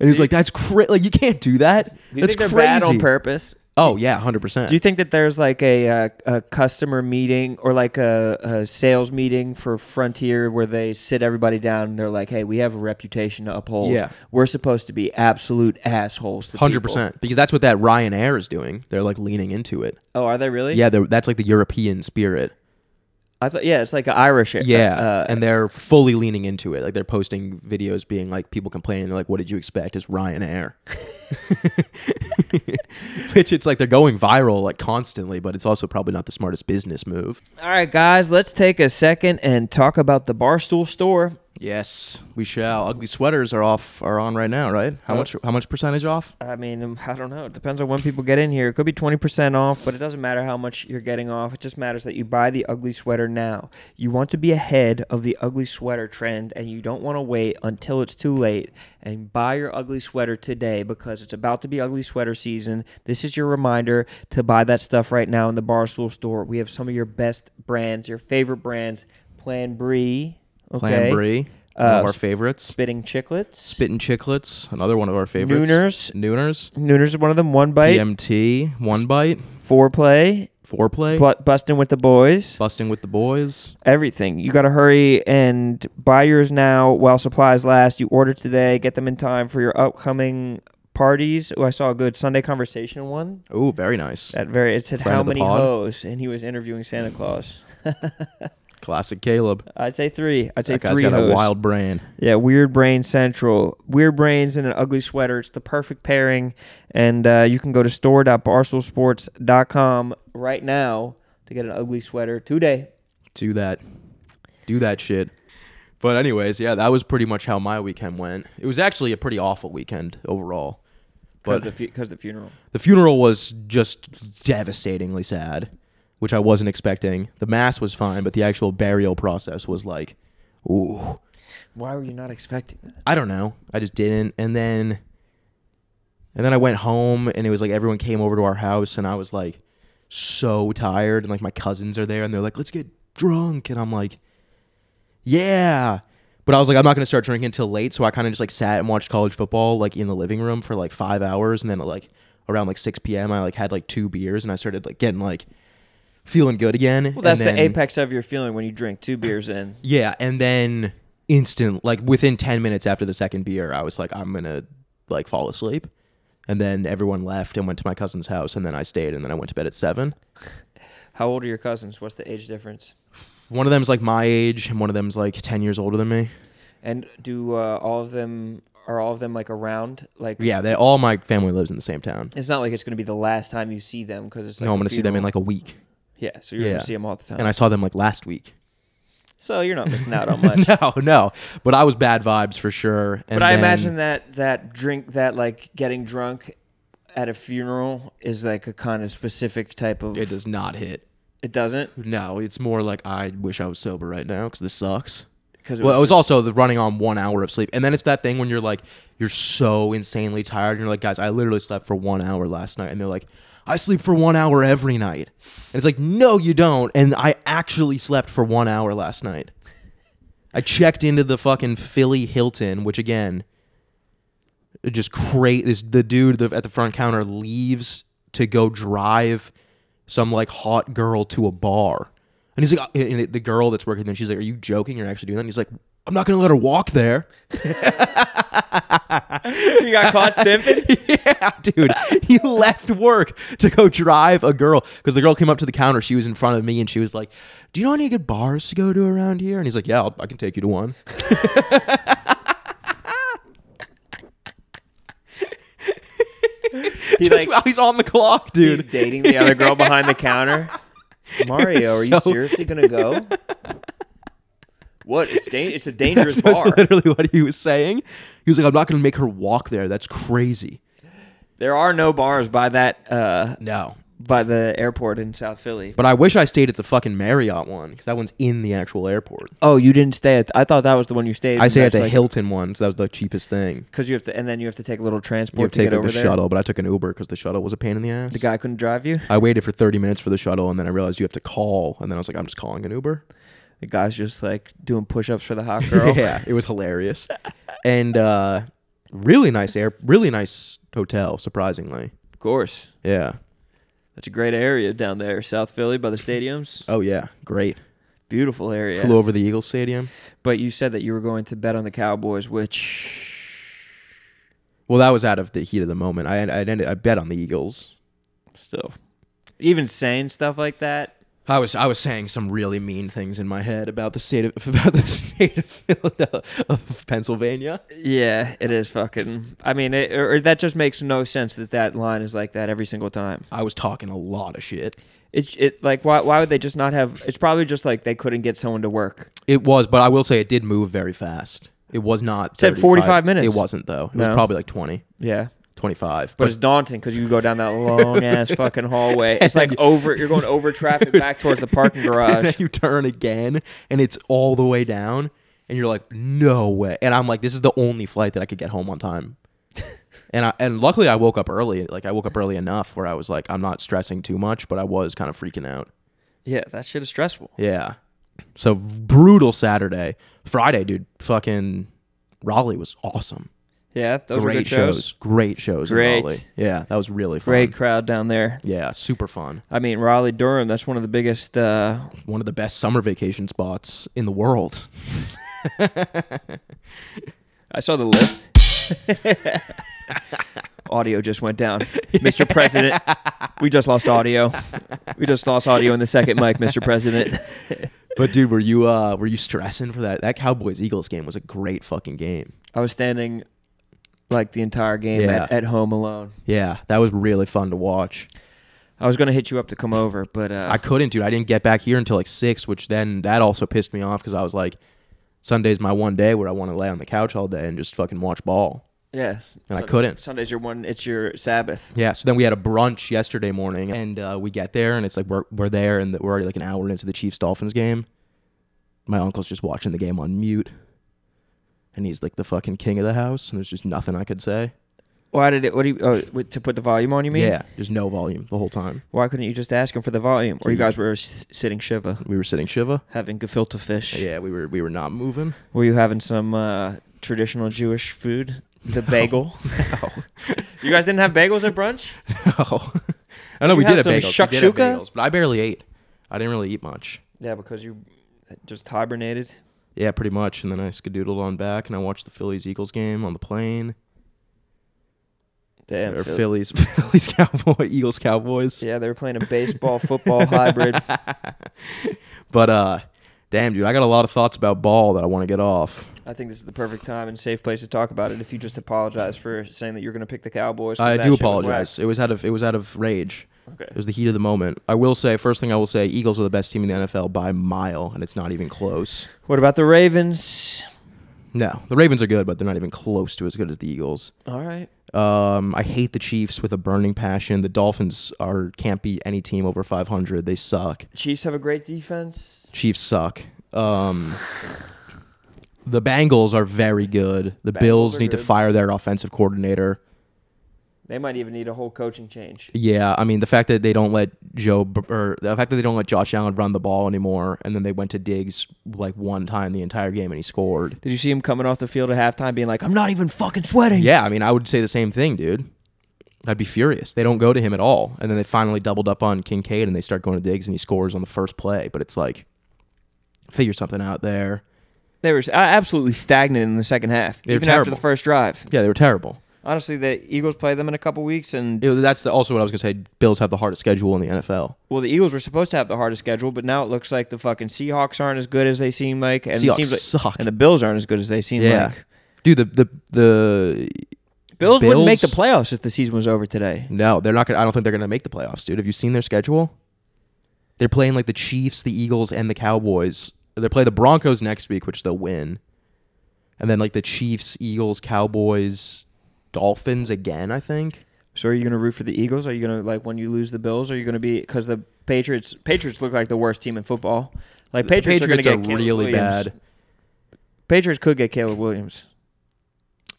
And he's like, that's crazy. Like you can't do that. Do you that's think they're crazy. bad on purpose? Oh yeah, hundred percent. Do you think that there's like a, uh, a customer meeting or like a, a sales meeting for Frontier where they sit everybody down and they're like, "Hey, we have a reputation to uphold. Yeah. we're supposed to be absolute assholes." Hundred percent, because that's what that Ryanair is doing. They're like leaning into it. Oh, are they really? Yeah, that's like the European spirit. I thought. Yeah, it's like an Irish. uh, Yeah, uh, and they're fully leaning into it. Like they're posting videos, being like people complaining. They're like, "What did you expect?" Is Ryanair, which it's like they're going viral like constantly, but it's also probably not the smartest business move. All right, guys, let's take a second and talk about the Barstool store. Yes, we shall. Ugly sweaters are off, are on right now, right? How much? How much percentage off? I mean, um, I don't know. It depends on when people get in here. It could be 20% off, but it doesn't matter how much you're getting off. It just matters that you buy the ugly sweater now. You want to be ahead of the ugly sweater trend, and you don't want to wait until it's too late. And buy your ugly sweater today because it's about to be ugly sweater season. This is your reminder to buy that stuff right now in the Barstool store. We have some of your best brands, your favorite brands. Plan Bri. Plan Bri, one Uh, of our favorites. Spitting Chicklets. Spitting Chicklets, another one of our favorites. Nooners. Nooners. Nooners is one of them. One bite. PMT, one bite, Foreplay. foreplay, Bu- busting with the boys. busting with the boys. Everything. You got to hurry and buy yours now while supplies last. You order today. Get them in time for your upcoming parties. Oh, I saw a good Sundae conversation one. Oh, very nice. That very. It said Friend how of the many pod. hoes, and he was interviewing Santa Claus. Classic Caleb. I'd say three. I'd say That guy's three got hoes. a wild brain. Yeah, Weird Brain Central. Weird Brains in an ugly sweater. It's the perfect pairing. And uh, you can go to store.barstoolsports.com right now to get an ugly sweater today. Do that. Do that shit. But anyways, yeah, that was pretty much how my weekend went. It was actually a pretty awful weekend overall. Because But the, fu- the funeral. the funeral was just devastatingly sad, which I wasn't expecting. The mass was fine, but the actual burial process was like, ooh. Why were you not expecting that? I don't know. I just didn't. And then and then I went home and it was like everyone came over to our house and I was like so tired and like my cousins are there and they're like, "Let's get drunk." And I'm like, "Yeah." But I was like, I'm not gonna start drinking until late, so I kind of just like sat and watched college football like in the living room for like five hours, and then like around like 6 p.m. I like had like two beers, and I started like getting like feeling good again. Well, that's then- the apex of your feeling when you drink two beers in. yeah, and then instant like within 10 minutes after the second beer, I was like I'm going to like fall asleep. And then everyone left and went to my cousin's house and then I stayed and then I went to bed at 7. How old are your cousins? What's the age difference? One of them's like my age and one of them's like 10 years older than me. And do uh, all of them Are all of them like around? Like Yeah, they all my family lives in the same town. It's not like it's gonna be the last time you see them because it's like no, I'm gonna see them in like a week, yeah. So you're Yeah. gonna see them all the time. and I saw them like last week. so you're not missing out on much. no, no, but I was bad vibes for sure. And but I then- imagine that that drink that like getting drunk at a funeral is like a kind of specific type of. it does not hit. It doesn't No, it's more like I wish I was sober right now because this sucks. because well, it was also the running on one hour of sleep, and then it's that thing when you're like, you're so insanely tired, and you're like, guys, I literally slept for one hour last night, and they're like, I sleep for one hour every night, and it's like, no, you don't, and I actually slept for one hour last night. I checked into the fucking Philly Hilton, which again, just crazy. This the dude at the front counter leaves to go drive some like hot girl to a bar. And he's like, uh, and the girl that's working there, she's like, "Are you joking? You're actually doing that?" And he's like, "I'm not gonna let her walk there." you got caught simping. yeah, dude, he left work to go drive a girl because the girl came up to the counter. She was in front of me, and she was like, "Do you know any good bars to go to around here?" And he's like, "Yeah, I'll, I can take you to one." He Just like while he's on the clock, dude. he's dating the other girl behind the counter. Mario, are you seriously gonna go? What? It's da- It's a dangerous That's bar. literally what he was saying. He was like, "I'm not gonna make her walk there. That's crazy." There are no bars by that uh No, by the airport in South Philly. but I wish I stayed at the fucking Marriott one because that one's in the actual airport. Oh, you didn't stay at. I thought that was the one you stayed. I stayed at the Hilton one, so that was the cheapest thing. because you have to, and then you have to take a little You transport have to to get like, over the there. shuttle, but I took an Uber because the shuttle was a pain in the ass. The guy couldn't drive you. I waited for 30 minutes for the shuttle, and then I realized you have to call, and then I was like, I'm just calling an Uber. The guy's just like doing push-ups for the hot girl. yeah, it was hilarious, and uh, really nice air, really nice hotel. Surprisingly, Of course, yeah. that's a great area down there, South Philly by the stadiums. Oh yeah, great. Beautiful area. Flew over the Eagles Stadium. But you said that you were going to bet on the Cowboys, which Well, that was out of the heat of the moment. I I, ended, I bet on the Eagles. still, even saying stuff like that. I was I was saying some really mean things in my head about the state of about the state of of Pennsylvania. Yeah, it is fucking. I mean, it, or, that just makes no sense that that line is like that every single time. I was talking a lot of shit. It it like why why would they just not have? It's probably just like they couldn't get someone to work. It was, but I will say it did move very fast. It was not. It said 45 minutes. It wasn't though. It was probably like 20, Yeah, 25. but, it's daunting because you go down that long ass fucking hallway. It's like over. You're going over traffic back towards the parking garage. you turn again, and it's all the way down, and you're like, no way. And I'm like, this is the only flight that I could get home on time. and I and luckily I woke up early. Like I woke up early enough where I was like, I'm not stressing too much, but I was kind of freaking out. Yeah, that shit is stressful. Yeah. So brutal Saturday, Friday, dude. Fucking Raleigh was awesome. Yeah, those were great good shows. Great shows. in Great. Raleigh. Yeah, that was really fun. Great crowd down there. Yeah, super fun. I mean, Raleigh Durham. That's one of the biggest. Uh, One of the best summer vacation spots in the world. I saw the list. audio just went down. Mr. President, we just lost audio. We just lost audio in the second mic, Mr. President. But dude, were you uh were you stressing for that? That Cowboys Eagles game was a great fucking game. I was standing like the entire game Yeah. at, at home alone. Yeah, that was really fun to watch. I was gonna hit you up to come over, but uh, I couldn't, dude. I didn't get back here until like six, which then that also pissed me off because I was like, Sunday's my one day where I want to lay on the couch all day and just fucking watch ball. yeah, And I couldn't. Sunday's your one. It's your Sabbath. Yeah, so then we had a brunch yesterday morning, and uh, we get there, and it's like we're we're there, and we're already like an hour into the Chiefs Dolphins game. My uncle's just watching the game on mute, and he's like the fucking king of the house, and there's just nothing I could say. Why did it? What do you? Oh, to put the volume on? You mean? yeah, just no volume the whole time. Why couldn't you just ask him for the volume? Or you guys were s- sitting shiva, We were sitting shiva. having gefilte fish. Yeah, we were we were not moving. Were you having some uh, traditional Jewish food? The bagel. you guys didn't have bagels at brunch? No, I know you we have did have some bagels. We did have shakshuka? bagels, but I barely ate. I didn't really eat much. Yeah, because you just hibernated. Yeah, pretty much. And then I skedoodled on back, and I watched the Phillies Eagles game on the plane. Damn. or Phil- Phillies, Phillies Cowboy, Eagles Cowboys. Yeah, they were playing a baseball football hybrid. But uh, damn, dude, I got a lot of thoughts about ball that I want to get off. I think this is the perfect time and safe place to talk about it. If you just apologize for saying that you're going to pick the Cowboys, 'cause I that do shit was apologize. It was out of it was out of rage. Whack. It was the heat of the moment. I will say, first thing I will say, Eagles are the best team in the NFL by a mile, and it's not even close. What about the Ravens? No, the Ravens are good, but they're not even close to as good as the Eagles. All right. Um, I hate the Chiefs with a burning passion. The Dolphins are can't beat any team over 500. They suck. Chiefs have a great defense. Chiefs suck. Um, the Bengals are very good. The Bengals Bills are need to fire their offensive coordinator. They might even need a whole coaching change. Yeah, I mean the fact that they don't let Joe or the fact that they don't let Josh Allen run the ball anymore, and then they went to Diggs like one time the entire game and he scored. Did you see him coming off the field at halftime being like, I'm not even fucking sweating? Yeah, I mean I would say the same thing, dude. I'd be furious. They don't go to him at all, and then they finally doubled up on Kincaid and they start going to Diggs and he scores on the first play. But it's like, figure something out there. They were absolutely stagnant in the second half, They even after the first drive. Yeah, they were terrible. Honestly, the Eagles play them in a couple weeks, and It- that's the, also what I was gonna say. Bills have the hardest schedule in the NFL. well, the Eagles were supposed to have the hardest schedule, but now it looks like the fucking Seahawks aren't as good as they seem like, and it Seahawks seems like, suck. and the Bills aren't as good as they seem Yeah. like. Dude, the the the Bills, wouldn't make the Bills- playoffs if the season was over today. No, they're not gonna. I don't think they're gonna make the playoffs, dude. Have you seen their schedule? They're playing like the Chiefs, the Eagles, and the Cowboys. They play the Broncos next week, which they'll win, and then like the Chiefs, Eagles, Cowboys, Dolphins again. I think. So are you going to root for the Eagles? Are you going to like when you lose the Bills? Are you going to be because the Patriots? Patriots look like the worst team in football. Like The Patriots, are going to get really Williams. bad. Patriots could get Caleb Williams.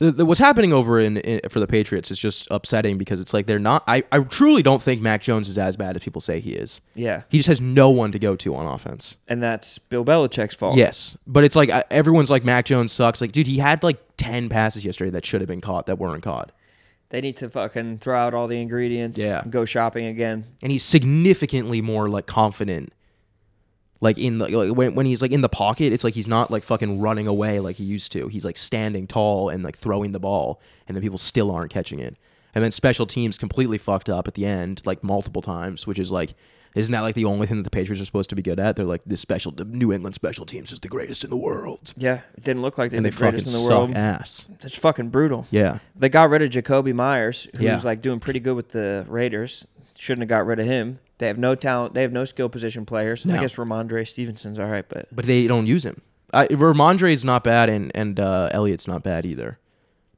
What's happening over in, in for the Patriots is just upsetting because it's like they're not. I, I truly don't think Mac Jones is as bad as people say he is. Yeah, He just has no one to go to on offense. and that's Bill Belichick's fault. Yes, but it's like I- everyone's like Mac Jones sucks. Like, dude, he had like ten passes yesterday that should have been caught that weren't caught, they need to fucking throw out all the ingredients. Yeah. and go shopping again. and he's significantly more like confident. Like in the like when when he's like in the pocket, it's like he's not like fucking running away like he used to. He's like standing tall and like throwing the ball, and then people still aren't catching it. And then special teams completely fucked up at the end, like multiple times, which is like, isn't that like the only thing that the Patriots are supposed to be good at? They're like this special, the New England special teams is the greatest in the world, Yeah, it didn't look like they and were they the fucking greatest in the suck world. ass. It's fucking brutal. Yeah, They got rid of Jakobi Meyers, who's Yeah. like doing pretty good with the Raiders. Shouldn't have got rid of him. They have no talent. They have no skill position players. I guess Rhamondre Stevenson's all right, but but they don't use him. I, Rhamondre is not bad, and and uh, Elliott's not bad either.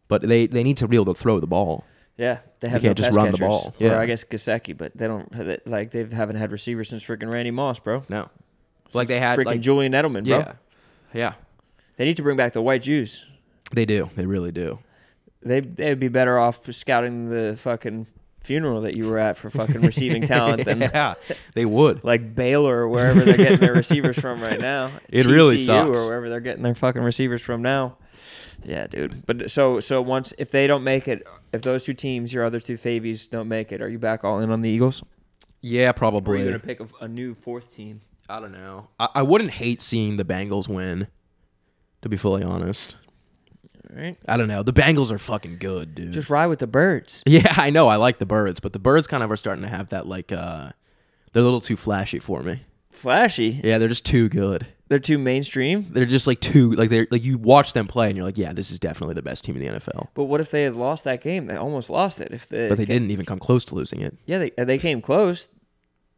But they, they need to be able to throw the ball. yeah, they have can't no just run the catchers. ball. Or Yeah. I guess Gesicki, but they don't they- like they haven't had receivers since freaking Randy Moss, bro. No, like they had freaking like Julian Edelman, bro. yeah, yeah. They need to bring back the white Jews. They do. They really do. They they'd be better off scouting the fucking funeral that you were at for fucking receiving talent than yeah, they would. like Baylor or wherever they're getting their receivers from right now. It really sucks. Or wherever they're getting their fucking receivers from now. Yeah, dude. But so so once if they don't make it, if those two teams, your other two favies don't make it, are you back all in on the Eagles? Yeah, Or are you gonna pick a, a new fourth team? I don't know. I, I wouldn't hate seeing the Bengals win. To be fully honest, All right. I don't know. The Bengals are fucking good, dude. Just ride with the birds. yeah, I know. I like the birds, but the birds kind of are starting to have that like uh, they're a little too flashy for me. Flashy. Yeah, they're just too good. They're too mainstream. They're just like too like they're like you watch them play and you're like, yeah, this is definitely the best team in the NFL. But what if they had lost that game? They almost lost it. If they, But they didn't even come close to losing it. Yeah, they they came close.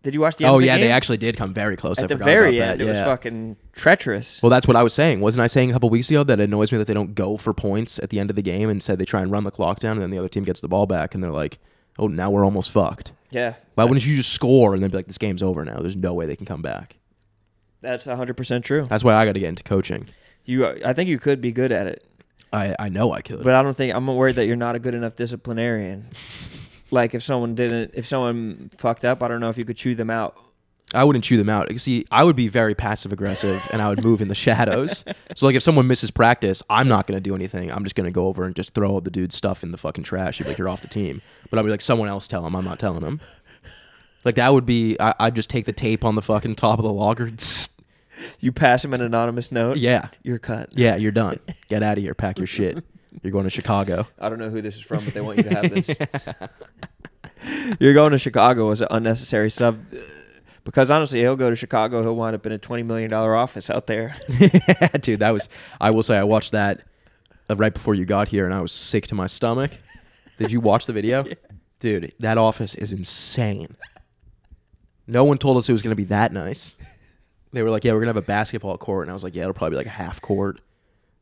Did you watch the? Oh the yeah, game? they actually did come very close. I at the forgot very end. It was fucking treacherous. Well, that's what I was saying. Wasn't I saying a couple weeks ago that it annoys me that they don't go for points at the end of the game and said they try and run the clock down and then the other team gets the ball back and they're like, oh, now we're almost fucked. Yeah, Why wouldn't you just score and then be like, this game's over now? There's no way they can come back. that's hundred percent true. That's why I got to get into coaching. You, I think you could be good at it, I, I know I could. but I don't think I'm worried that you're not a good enough disciplinarian. Like if someone didn't, if someone fucked up, I don't know if you could chew them out. I wouldn't chew them out. See, I would be very passive aggressive and I would move in the shadows. So, like, if someone misses practice, I'm not going to do anything. I'm just going to go over and just throw the dude's stuff in the fucking trash. He'd be like, you're off the team. But I'll be like, someone else tell him. I'm not telling him. Like, that would be, I, I'd just take the tape on the fucking top of the logger. You pass him an anonymous note. yeah. you're cut. Yeah, you're done. Get out of here. Pack your shit. You're going to Chicago. I don't know who this is from, but they want you to have this. You're going to Chicago as an unnecessary sub. Because honestly, he'll go to Chicago. He'll wind up in a twenty million dollar office out there. Dude, that was. I will say, I watched that uh, right before you got here, and I was sick to my stomach. Did you watch the video? Dude, that office is insane. No one told us it was going to be that nice. They were like, "Yeah, we're gonna have a basketball court," and I was like, "Yeah, it'll probably be like a half court.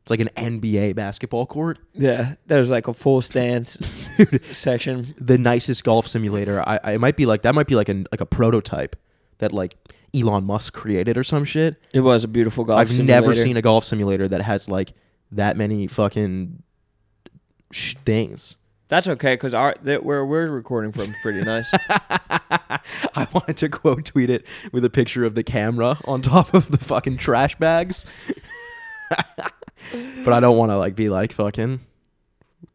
It's like an NBA basketball court." yeah, there's like a full stance section. the nicest golf simulator. I, I it might be like that. Might be like a like a prototype that like Elon Musk created or some shit. It was a beautiful golf. I've never seen a golf simulator that has like that many fucking sh- things. That's okay because our that where we're recording from is pretty nice. I wanted to quote tweet it with a picture of the camera on top of the fucking trash bags. but I don't want to like be like fucking,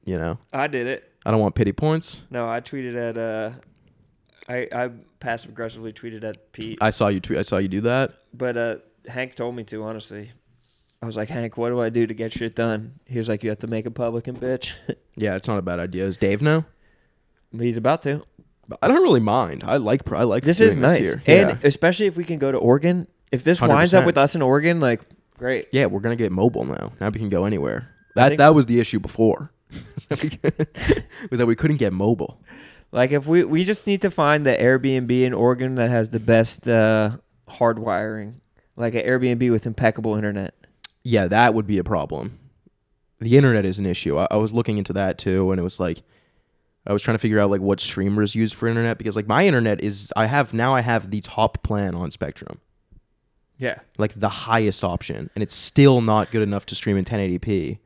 you know. I did it. I don't want pity points. No, I tweeted at uh, I I passive aggressively tweeted at Pete, I saw you tweet. I saw you do that. but uh, Hank told me to. Honestly, I was like, Hank, what do I do to get shit done? He was like, you have to make a publican, bitch. Yeah, it's not a bad idea. Is Dave now? He's about to. I don't really mind. I like. I like. This is nice, here. and yeah. especially if we can go to Oregon. If this winds up with us in Oregon, like great. yeah, we're gonna get mobile now. Now we can go anywhere. That that was the issue before. was that we couldn't get mobile. Like if we we just need to find the Airbnb in Oregon that has the best uh, hardwiring, like an Airbnb with impeccable internet. Yeah, that would be a problem. The internet is an issue. I, I was looking into that too, and it was like I was trying to figure out like what streamers use for internet because like my internet is I have now I have the top plan on Spectrum, Yeah. like the highest option, and it's still not good enough to stream in 1080p.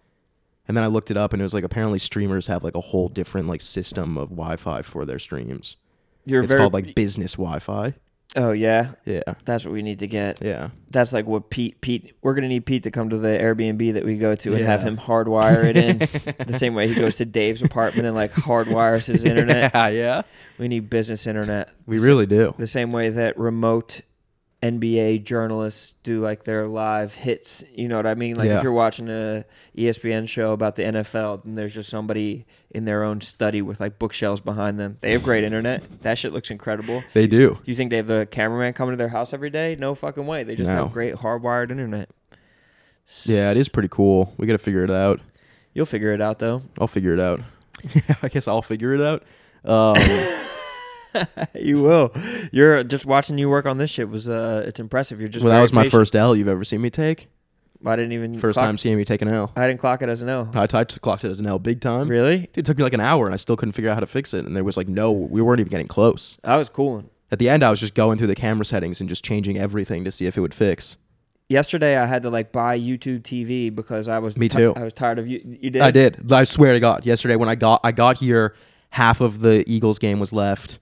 And then I looked it up, and it was like apparently streamers have like a whole different like system of Wi-Fi for their streams. You're it's very called like business Wi-Fi. Oh yeah, Yeah, that's what we need to get. yeah. That's like what Pete Pete we're gonna need Pete to come to the Airbnb that we go to and have him hardwire it in the same way he goes to Dave's apartment and like hardwires his internet. Yeah, yeah. We need business internet. We really do. the same way that remote NBA journalists do like their live hits. You know what I mean? Like Yeah. if you're watching a ESPN show about the NFL, and there's just somebody in their own study with like bookshelves behind them. They have great internet. That shit looks incredible. They do. You think they have a cameraman coming to their house every day? No fucking way. They just No. have great hardwired internet. Yeah, it is pretty cool. We got to figure it out. You'll figure it out though. I'll figure it out. I guess I'll figure it out. Um, you will. You're just watching you work on this shit was uh it's impressive. You're just well, that was my patient. first L you've ever seen me take. I didn't even First clock- time seeing me take an L. I didn't clock it as an L. I, I clocked it as an L big time. Really? Dude, it took me like an hour and I still couldn't figure out how to fix it. And there was like, no, we weren't even getting close. I was cool. At the end, I was just going through the camera settings and just changing everything to see if it would fix. Yesterday I had to like buy YouTube TV because I was Me too. I was tired of you. You did. I did. I swear to God. Yesterday when I got I got here, half of the Eagles game was left,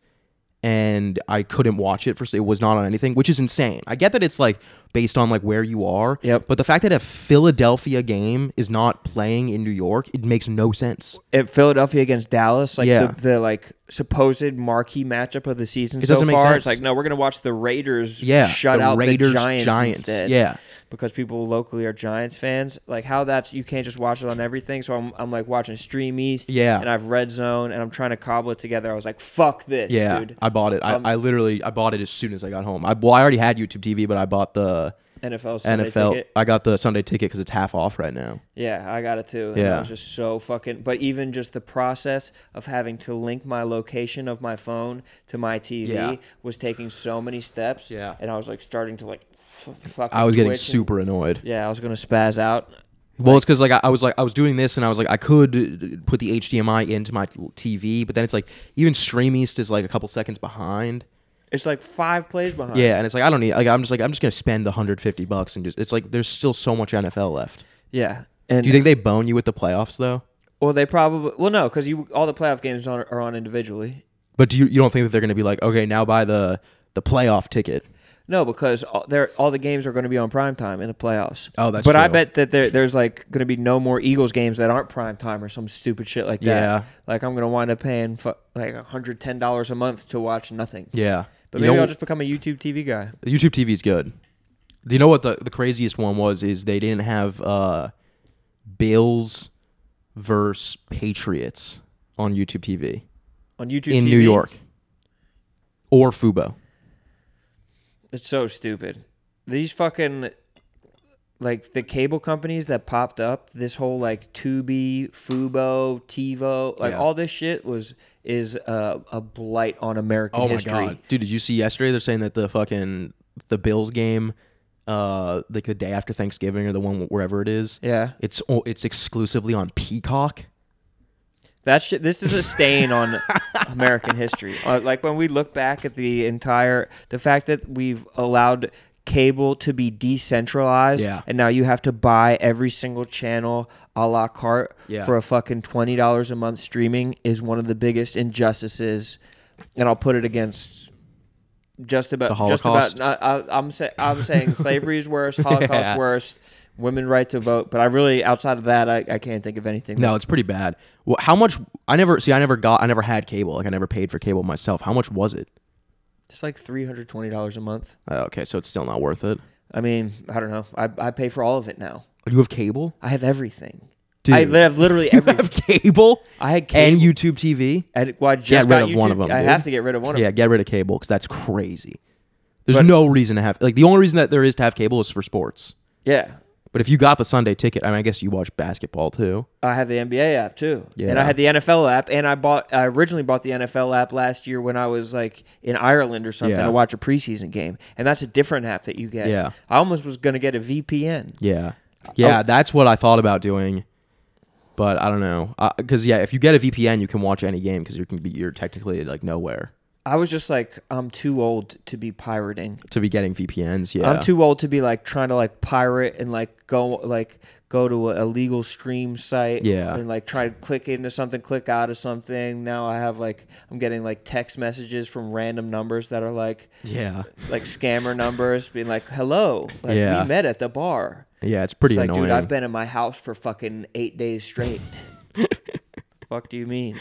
and I couldn't watch it for it was not on anything, which is insane. I get that it's like based on like where you are. Yep. But the fact that a Philadelphia game is not playing in New York, it makes no sense. At Philadelphia against Dallas, like Yeah. the, the like supposed marquee matchup of the season It so doesn't make far. It's like no, we're gonna watch the Raiders. Yeah. shut the out Raiders, the Giants, Giants. instead. Yeah. Because people locally are Giants fans. Like how that's you can't just watch it on everything. So I'm I'm like watching Stream East. Yeah. and I've Red Zone, and I'm trying to cobble it together. I was like, fuck this, Yeah, dude. I bought it. Um, I, I literally I bought it as soon as I got home. I well, I already had YouTube TV, but I bought the NFL Sunday NFL. ticket. I got the Sunday ticket because it's half off right now. Yeah, I got it too. And Yeah. I was just so fucking. But even just the process of having to link my location of my phone to my TV Yeah. was taking so many steps. Yeah. And I was like starting to like fucking. I was getting twitch and- super annoyed. yeah, I was gonna spaz out. Well, it's because like I, I was like I was doing this and I was like I could put the HDMI into my TV, but then it's like even Stream East is like a couple seconds behind. It's like five plays behind. Yeah, and it's like I don't need. Like I'm just like I'm just gonna spend 150 bucks and just. It's like there's still so much NFL left. Yeah. And Do you think they bone you with the playoffs though? Well, they probably. Well, no, because you all the playoff games are, are on individually. But do you you don't think that they're gonna be like okay now buy the the playoff ticket? No, because all, all the games are going to be on prime time in the playoffs. Oh, that's But I bet that there, there's like going to be no more Eagles games that aren't prime time or some stupid shit like that. Yeah. Like I'm going to wind up paying fu- like hundred ten dollars a month to watch nothing. Yeah, But You maybe I'll just become a YouTube TV guy. YouTube TV is good. Do you know what the the craziest one was? Is they didn't have uh, Bills versus Patriots on YouTube TV On YouTube in TV? New York or Fubo. It's so stupid. These fucking like the cable companies that popped up, this whole like Tubi, Fubo, TiVo, like Yeah. all this shit was is a, a blight on American Oh my history. god, dude! Did you see yesterday? They're saying that the fucking the Bills game, uh, like the day after Thanksgiving or the one wherever it is, Yeah, it's o- it's exclusively on Peacock. That shit. This is a stain on American history. Uh, like when we look back at the entire, the fact that we've allowed cable to be decentralized, Yeah. and now you have to buy every single channel a la carte Yeah. for a fucking twenty dollars a month streaming is one of the biggest injustices, and I'll put it against. Just about, The just Holocaust? about. I, saying, I'm saying slavery is worse, Holocaust Yeah. worse, women right to vote. But I really, outside of that, I, I can't think of anything. No, it's pretty bad. Well, how much? I never see. I never got. I never had cable. Like I never paid for cable myself. How much was it? It's like three hundred twenty dollars a month. Uh, okay, so it's still not worth it. I mean, I don't know. I, I pay for all of it now. You have cable? I have everything. Dude, I have literally everything. have cable I had cable. and YouTube TV. I, well, I just Get rid of one of them, I dude. have to get rid of one of Yeah, them. Yeah, get rid of cable because that's crazy. There's But- no reason to have like the only reason that there is to have cable is for sports. Yeah. But if you got the Sunday ticket, I mean, I guess you watch basketball too. I have the NBA app too. yeah. And I had the NFL app and I bought I originally bought the NFL app last year when I was like in Ireland or something Yeah. to watch a preseason game. And that's a different app that you get. Yeah. I almost was gonna get a VPN. Yeah, yeah, Oh. that's what I thought about doing. But I don't know, uh, because yeah, if you get a VPN, you can watch any game because you can be you're technically like nowhere I was just like, I'm too old to be pirating. to be getting VPNs. Yeah, I'm too old to be like trying to like pirate and like go like go to a illegal stream site. Yeah. And like try to click into something, click out of something. Now I have like I'm getting like text messages from random numbers that are like yeah, like scammer numbers being like, "Hello, like Yeah. we met at the bar." yeah. It's pretty It's like, annoying. dude, I've been in my house for fucking eight days straight. Fuck do you mean?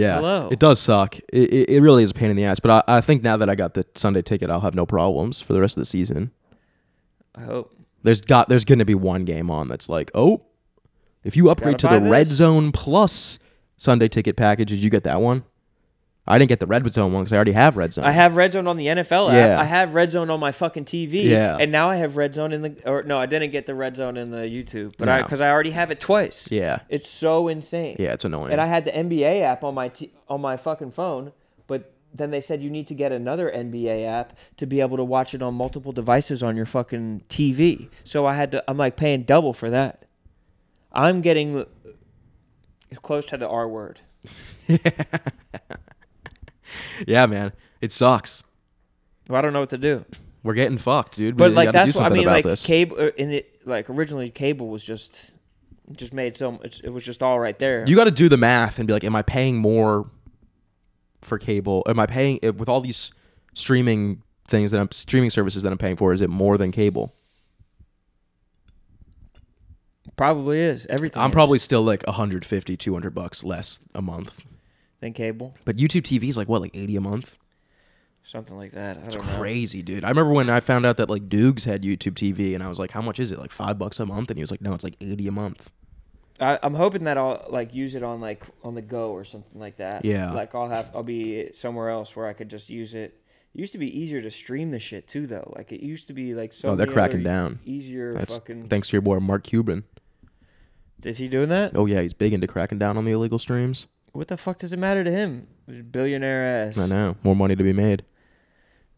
Yeah, hello. it does suck. It, it, it really is a pain in the ass. But I, I think now that I got the Sunday ticket, I'll have no problems for the rest of the season. I hope. There's got there's gonna be one game on that's like, oh, if you upgrade to the Red. Zone Plus Sunday ticket package, did you get that one? I didn't get the Red Zone one because I already have Red Zone. I have Red Zone on the NFL app. I have Red Zone on my fucking TV. Yeah. And now I have Red Zone in the or no, I didn't get the Red Zone in the YouTube, but I because I already have it twice. yeah, It's so insane. yeah, it's annoying. And I had the NBA app on my t- on my fucking phone, but then they said you need to get another NBA app to be able to watch it on multiple devices on your fucking TV. So I had to. I'm like paying double for that. I'm getting close to the R word. yeah, man, it sucks. Well, I don't know what to do. We're getting fucked, dude. But we like that's what I mean. Like this. cable uh, in it. Like originally, cable was just just made so. It, it was just all right there. You got to do the math and be like, am I paying more for cable? Am I paying eh, with all these streaming things that I'm streaming services that I'm paying for? Is it more than cable? Probably is everything. I'm is probably still like 150, 200 bucks less a month. Than cable, But YouTube TV is like what, like 80 a month? something like that. I It's don't know. crazy, dude. I remember when I found out that like Dukes had YouTube TV, and I was like, "How much is it? Like five bucks a month?" And he was like, "No, it's like 80 a month." I, I'm hoping that I'll like use it on like on the go or something like that. Yeah. Like I'll have I'll be somewhere else where I could just use it. It used to be easier to stream the shit too, though. Like it used to be like so. Oh, they're many cracking other down. Easier That's fucking. thanks to your boy Mark Cuban. Is he doing that? Oh yeah, he's big into cracking down on the illegal streams. What the fuck does it matter to him? Billionaire ass. I know, more money to be made.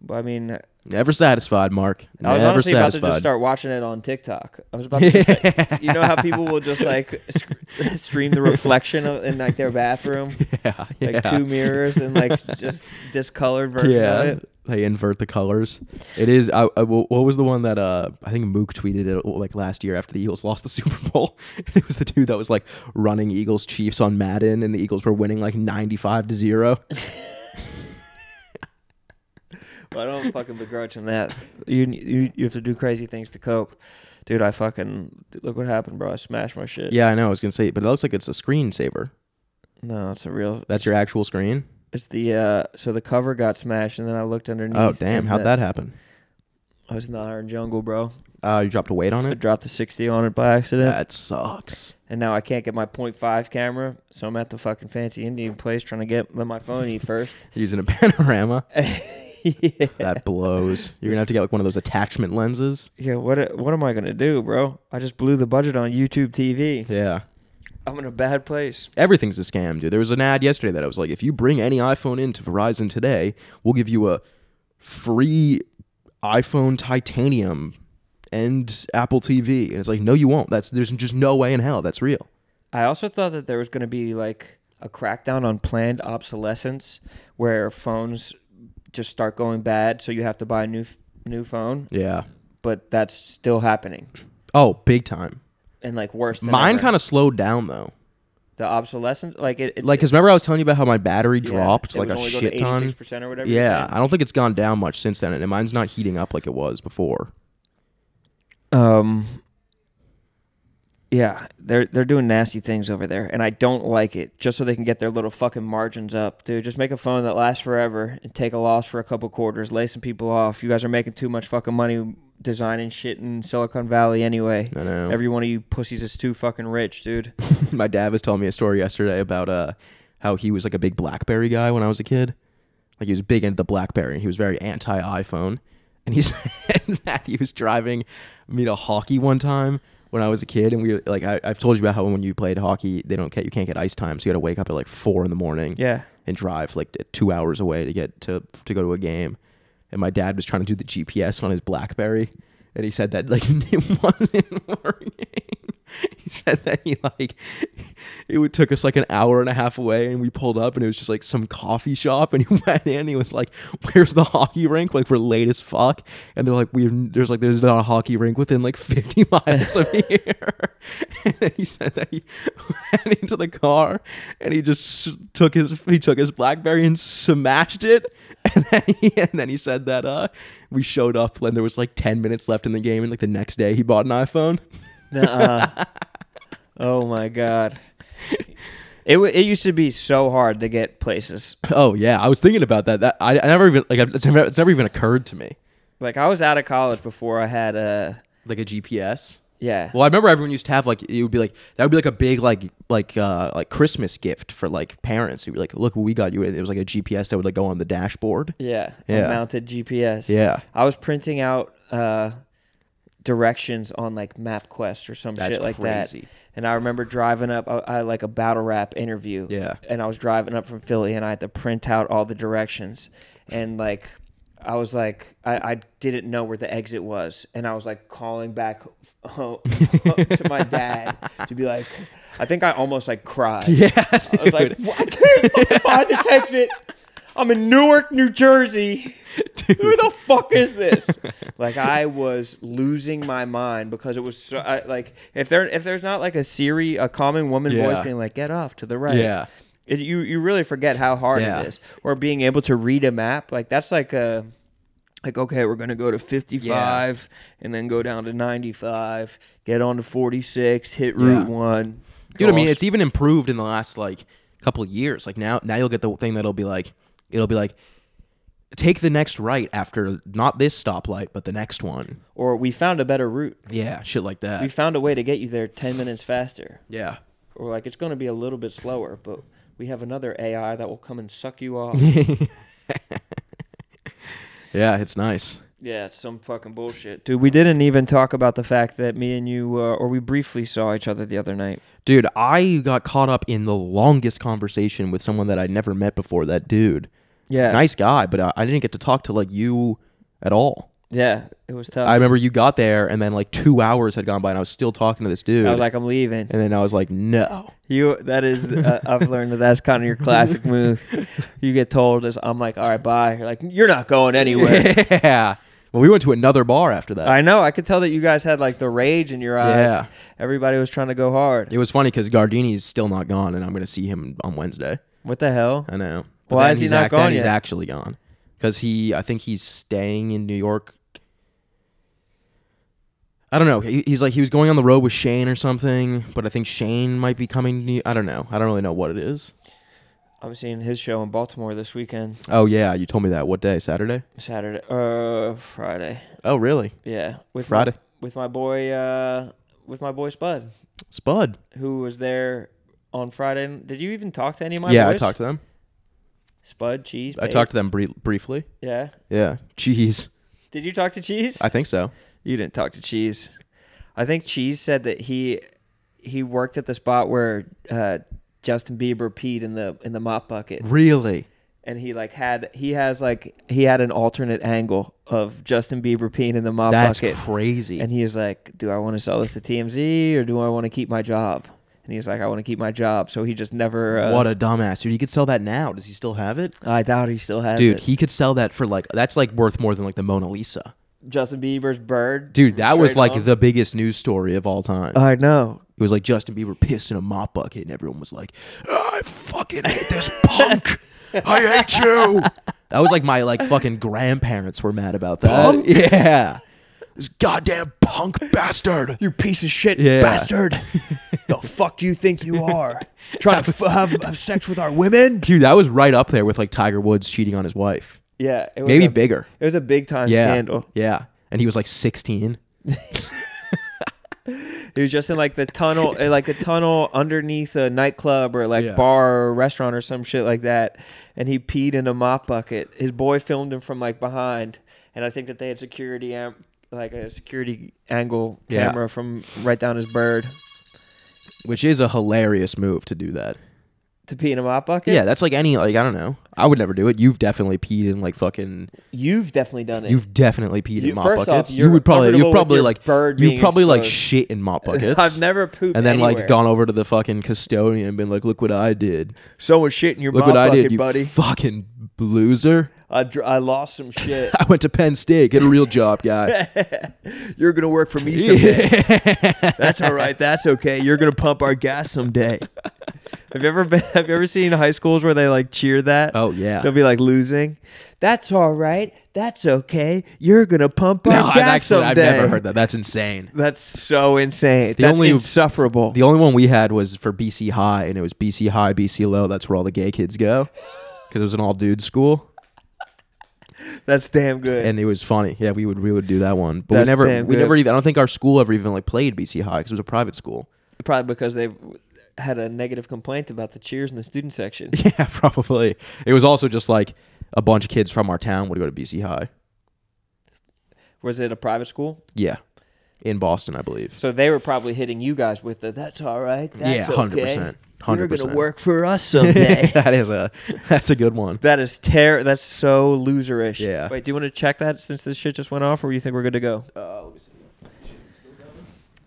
But I mean, Never satisfied, Mark. I was Never honestly about to just start watching it on TikTok. I was about to just, like, you know how people will just like sc- stream the reflection of, in like their bathroom, yeah, like yeah. two mirrors and like just discolored version of yeah, it. they invert the colors. It is. I, I, what was the one that uh I think Mook tweeted it like last year after the Eagles lost the Super Bowl? it was the dude that was like running Eagles Chiefs on Madden, and the Eagles were winning like ninety five to zero. I don't fucking begrudge him that. You, you you have to do crazy things to cope, dude. I fucking look what happened, bro. I smashed my shit. yeah, I know. I was gonna say, but it looks like it's a screensaver. No, it's a real. That's your actual screen. It's the uh. So the cover got smashed, and then I looked underneath. Oh damn! How'd the- that happen? I was in the iron jungle, bro. Uh, you dropped a weight on it? I dropped the 60 on it by accident. That sucks. And now I can't get my .5 camera, so I'm at the fucking fancy Indian place trying to get let my phone eat first. Using a panorama. yeah. That blows. You're gonna have to get like one of those attachment lenses. Yeah, what what am I gonna do, bro? I just blew the budget on YouTube TV. Yeah. I'm in a bad place. Everything's a scam, dude. There was an ad yesterday that I was like, if you bring any iPhone into Verizon today, we'll give you a free iPhone titanium and Apple TV. And it's like, no, you won't. That's there's just no way in hell that's real. I also thought that there was gonna be like a crackdown on planned obsolescence, where phones just start going bad, so you have to buy a new new phone. Yeah. But that's still happening, Oh, big time. and like worse. Than Mine kind of slowed down though. the obsolescence, like it, it's like, cause remember I was telling you about how my battery yeah, dropped like a shit ton. Percent or whatever. Yeah. I don't think it's gone down much since then, and mine's not heating up like it was before. Um. Yeah, they're they're doing nasty things over there, and I don't like it. Just so they can get their little fucking margins up, dude. Just make a phone that lasts forever and take a loss for a couple quarters. Lay some people off. You guys are making too much fucking money designing shit in Silicon Valley anyway. I know. Every one of you pussies is too fucking rich, dude. my dad was telling me a story yesterday about uh how he was like a big BlackBerry guy when I was a kid. Like he was big into the BlackBerry and he was very anti iPhone. And he said that he was driving me to hockey one time when I was a kid, and we like I, I've told you about how when you played hockey, they don't get you can't get ice time, so you got to wake up at like four in the morning Yeah. and drive like two hours away to get to to go to a game. And my dad was trying to do the GPS on his BlackBerry, and he said that like it wasn't working. He said that he like it would took us like an hour and a half away, and we pulled up, and it was just like some coffee shop, and he went in. And he was like, "Where's the hockey rink?" Like we're late as fuck, and they're like, "We have, there's like there's not a hockey rink within like 50 miles of here." and then he said that he went into the car, and he just took his he took his BlackBerry and smashed it, and then he and then he said that uh we showed up when there was like 10 minutes left in the game, and like the next day he bought an iPhone. Nuh-uh. oh my god. It, w- it used to be so hard to get places. Oh yeah, I was thinking about that. That I, I never even like it's never, it's never even occurred to me. Like I was out of college before I had a Like a GPS. Yeah. Well, I remember everyone used to have like it would be like that would be like a big like like uh like Christmas gift for like parents. You'd be like, look what we got you. It was like a GPS that would like go on the dashboard. Yeah, a Yeah. mounted GPS. Yeah, I was printing out uh, directions on like MapQuest or some that's shit like crazy. that. And I remember driving up, I, I had, like a battle rap interview. Yeah. And I was driving up from Philly, and I had to print out all the directions, and like. I was like, I, I didn't know where the exit was, and I was like calling back home to my dad to be like, I think I almost like cried. Yeah, I was like, dude. "What? I can't find this exit. I'm in Newark, New Jersey. Who the fuck is this? Like I was losing my mind because it was so I, like if there if there's not like a Siri, a common woman voice being like, "Get off to the right." Yeah. It, you you really forget how hard Yeah. it is, or being able to read a map. Like that's like a like okay, we're gonna go to 55 and then go down to 95, get on to 46, hit Route Yeah. One. Dude, I mean, it's even improved in the last like couple of years. Like now, now you'll get the thing that'll be like, it'll be like, take the next right after not this stoplight, but the next one. or we found a better route. Yeah, shit like that. We found a way to get you there 10 minutes faster. yeah. Or like it's going to be a little bit slower, but we have another AI that will come and suck you off. Yeah, it's nice. yeah, it's some fucking bullshit. Dude, we didn't even talk about the fact that me and you uh, or we briefly saw each other the other night. Dude, I got caught up in the longest conversation with someone that I'd never met before. That dude, Yeah. nice guy, but I, I didn't get to talk to like you at all. Yeah, it was tough. I remember you got there, and then like two hours had gone by, and I was still talking to this dude. I was like I'm leaving. and then I was like, no. You that is uh, I've learned that that's kind of your classic move. You get told as I'm like, "All right, bye." You're like, "You're not going anywhere." yeah. Well, we went to another bar after that. I know. I could tell that you guys had like the rage in your eyes. Yeah. Everybody was trying to go hard. It was funny because Gardini's still not gone, and I'm going to see him on Wednesday. What the hell? I know. Why then is he he's not ac- gone then He's yet? actually gone because he. I think he's staying in New York. I don't know. He, he's like he was going on the road with Shane or something, but I think Shane might be coming. To, I don't know. I don't really know what it is. I'm seeing his show in Baltimore this weekend, Oh yeah, you told me that. What day? Saturday? Saturday, uh, Friday. Oh really? Yeah, with Friday. my, with my boy, uh, with my boy Spud, Spud. who was there on Friday. Did you even talk to any of my yeah, boys? I talked to them. Spud cheese. I talked to them brie- briefly. Yeah. Yeah, cheese. Did you talk to Cheese? I think so. You didn't talk to Cheese. I think Cheese said that he he worked at the spot where uh, Justin Bieber peed in the in the mop bucket, Really? and he like had he has like he had an alternate angle of Justin Bieber peeing in the mop That's bucket, That's crazy. and he was like, "Do I want to sell this to TMZ or do I want to keep my job?" And he's like, "I want to keep my job." So he just never. Uh, what a dumbass, dude. He could sell that now. Does he still have it? I doubt he still has Dude, it. Dude, he could sell that for like that's like worth more than like the Mona Lisa. Justin Bieber's bird. Dude, that was like home. the biggest news story of all time. I know. it was like Justin Bieber pissed in a mop bucket, and everyone was like, "I fucking hate this punk. I hate you." That was like my like fucking grandparents were mad about that. Punk? Yeah, this goddamn punk bastard. You piece of shit Yeah. bastard. the fuck do you think you are? Trying to f- have, have sex with our women? Dude, that was right up there with like Tiger Woods cheating on his wife. Yeah. It was Maybe a, bigger. It was a big time Yeah, scandal. yeah. And he was like 16. He was just in like the tunnel, eh, like a tunnel underneath a nightclub or like Yeah. bar or restaurant or some shit like that. And he peed in a mop bucket. His boy filmed him from like behind. And I think that they had security, am- like a security angle Yeah. camera from right down his bird which is a hilarious move to do that. to pee in a mop bucket. Yeah, that's like any like I don't know. I would never do it. You've definitely peed in like fucking. You've definitely done it. You've definitely peed You- in mop first off, buckets. you're you would probably comfortable you've with probably your like bird you've being probably like exposed. shit in mop buckets. I've never pooped and then anywhere. like gone over to the fucking custodian and been like, "Look what I did. someone shit in your Look mop what I bucket, did, you buddy. fucking loser." I, dr- I lost some shit. I went to Penn State. Get a real job, guy. You're gonna work for me someday. That's all right. That's okay. You're gonna pump our gas someday. have you ever been? Have you ever seen high schools where they like cheer that? Oh yeah. They'll be like losing. That's all right. That's okay. You're gonna pump up No, I've gas actually I've never heard that. That's insane. That's so insane. The That's only- insufferable. The only one we had was for BC High, and it was BC High, BC Low. That's where all the gay kids go, because it was an all dude school, That's damn good. and it was funny. Yeah, we would we would do that one, but we never we never even. I don't think our school ever even like played BC High because it was a private school. Probably because they had a negative complaint about the cheers in the student section. Yeah, probably. It was also just like a bunch of kids from our town would go to BC High. Was it a private school? Yeah, in Boston, I believe. So they were probably hitting you guys with the "That's all right." That's yeah, hundred okay. percent, You're gonna work for us someday. that is a that's a good one. that is ter. That's so loserish. Yeah. Wait, do you want to check that since this shit just went off, or you think we're good to go? Uh, let me see.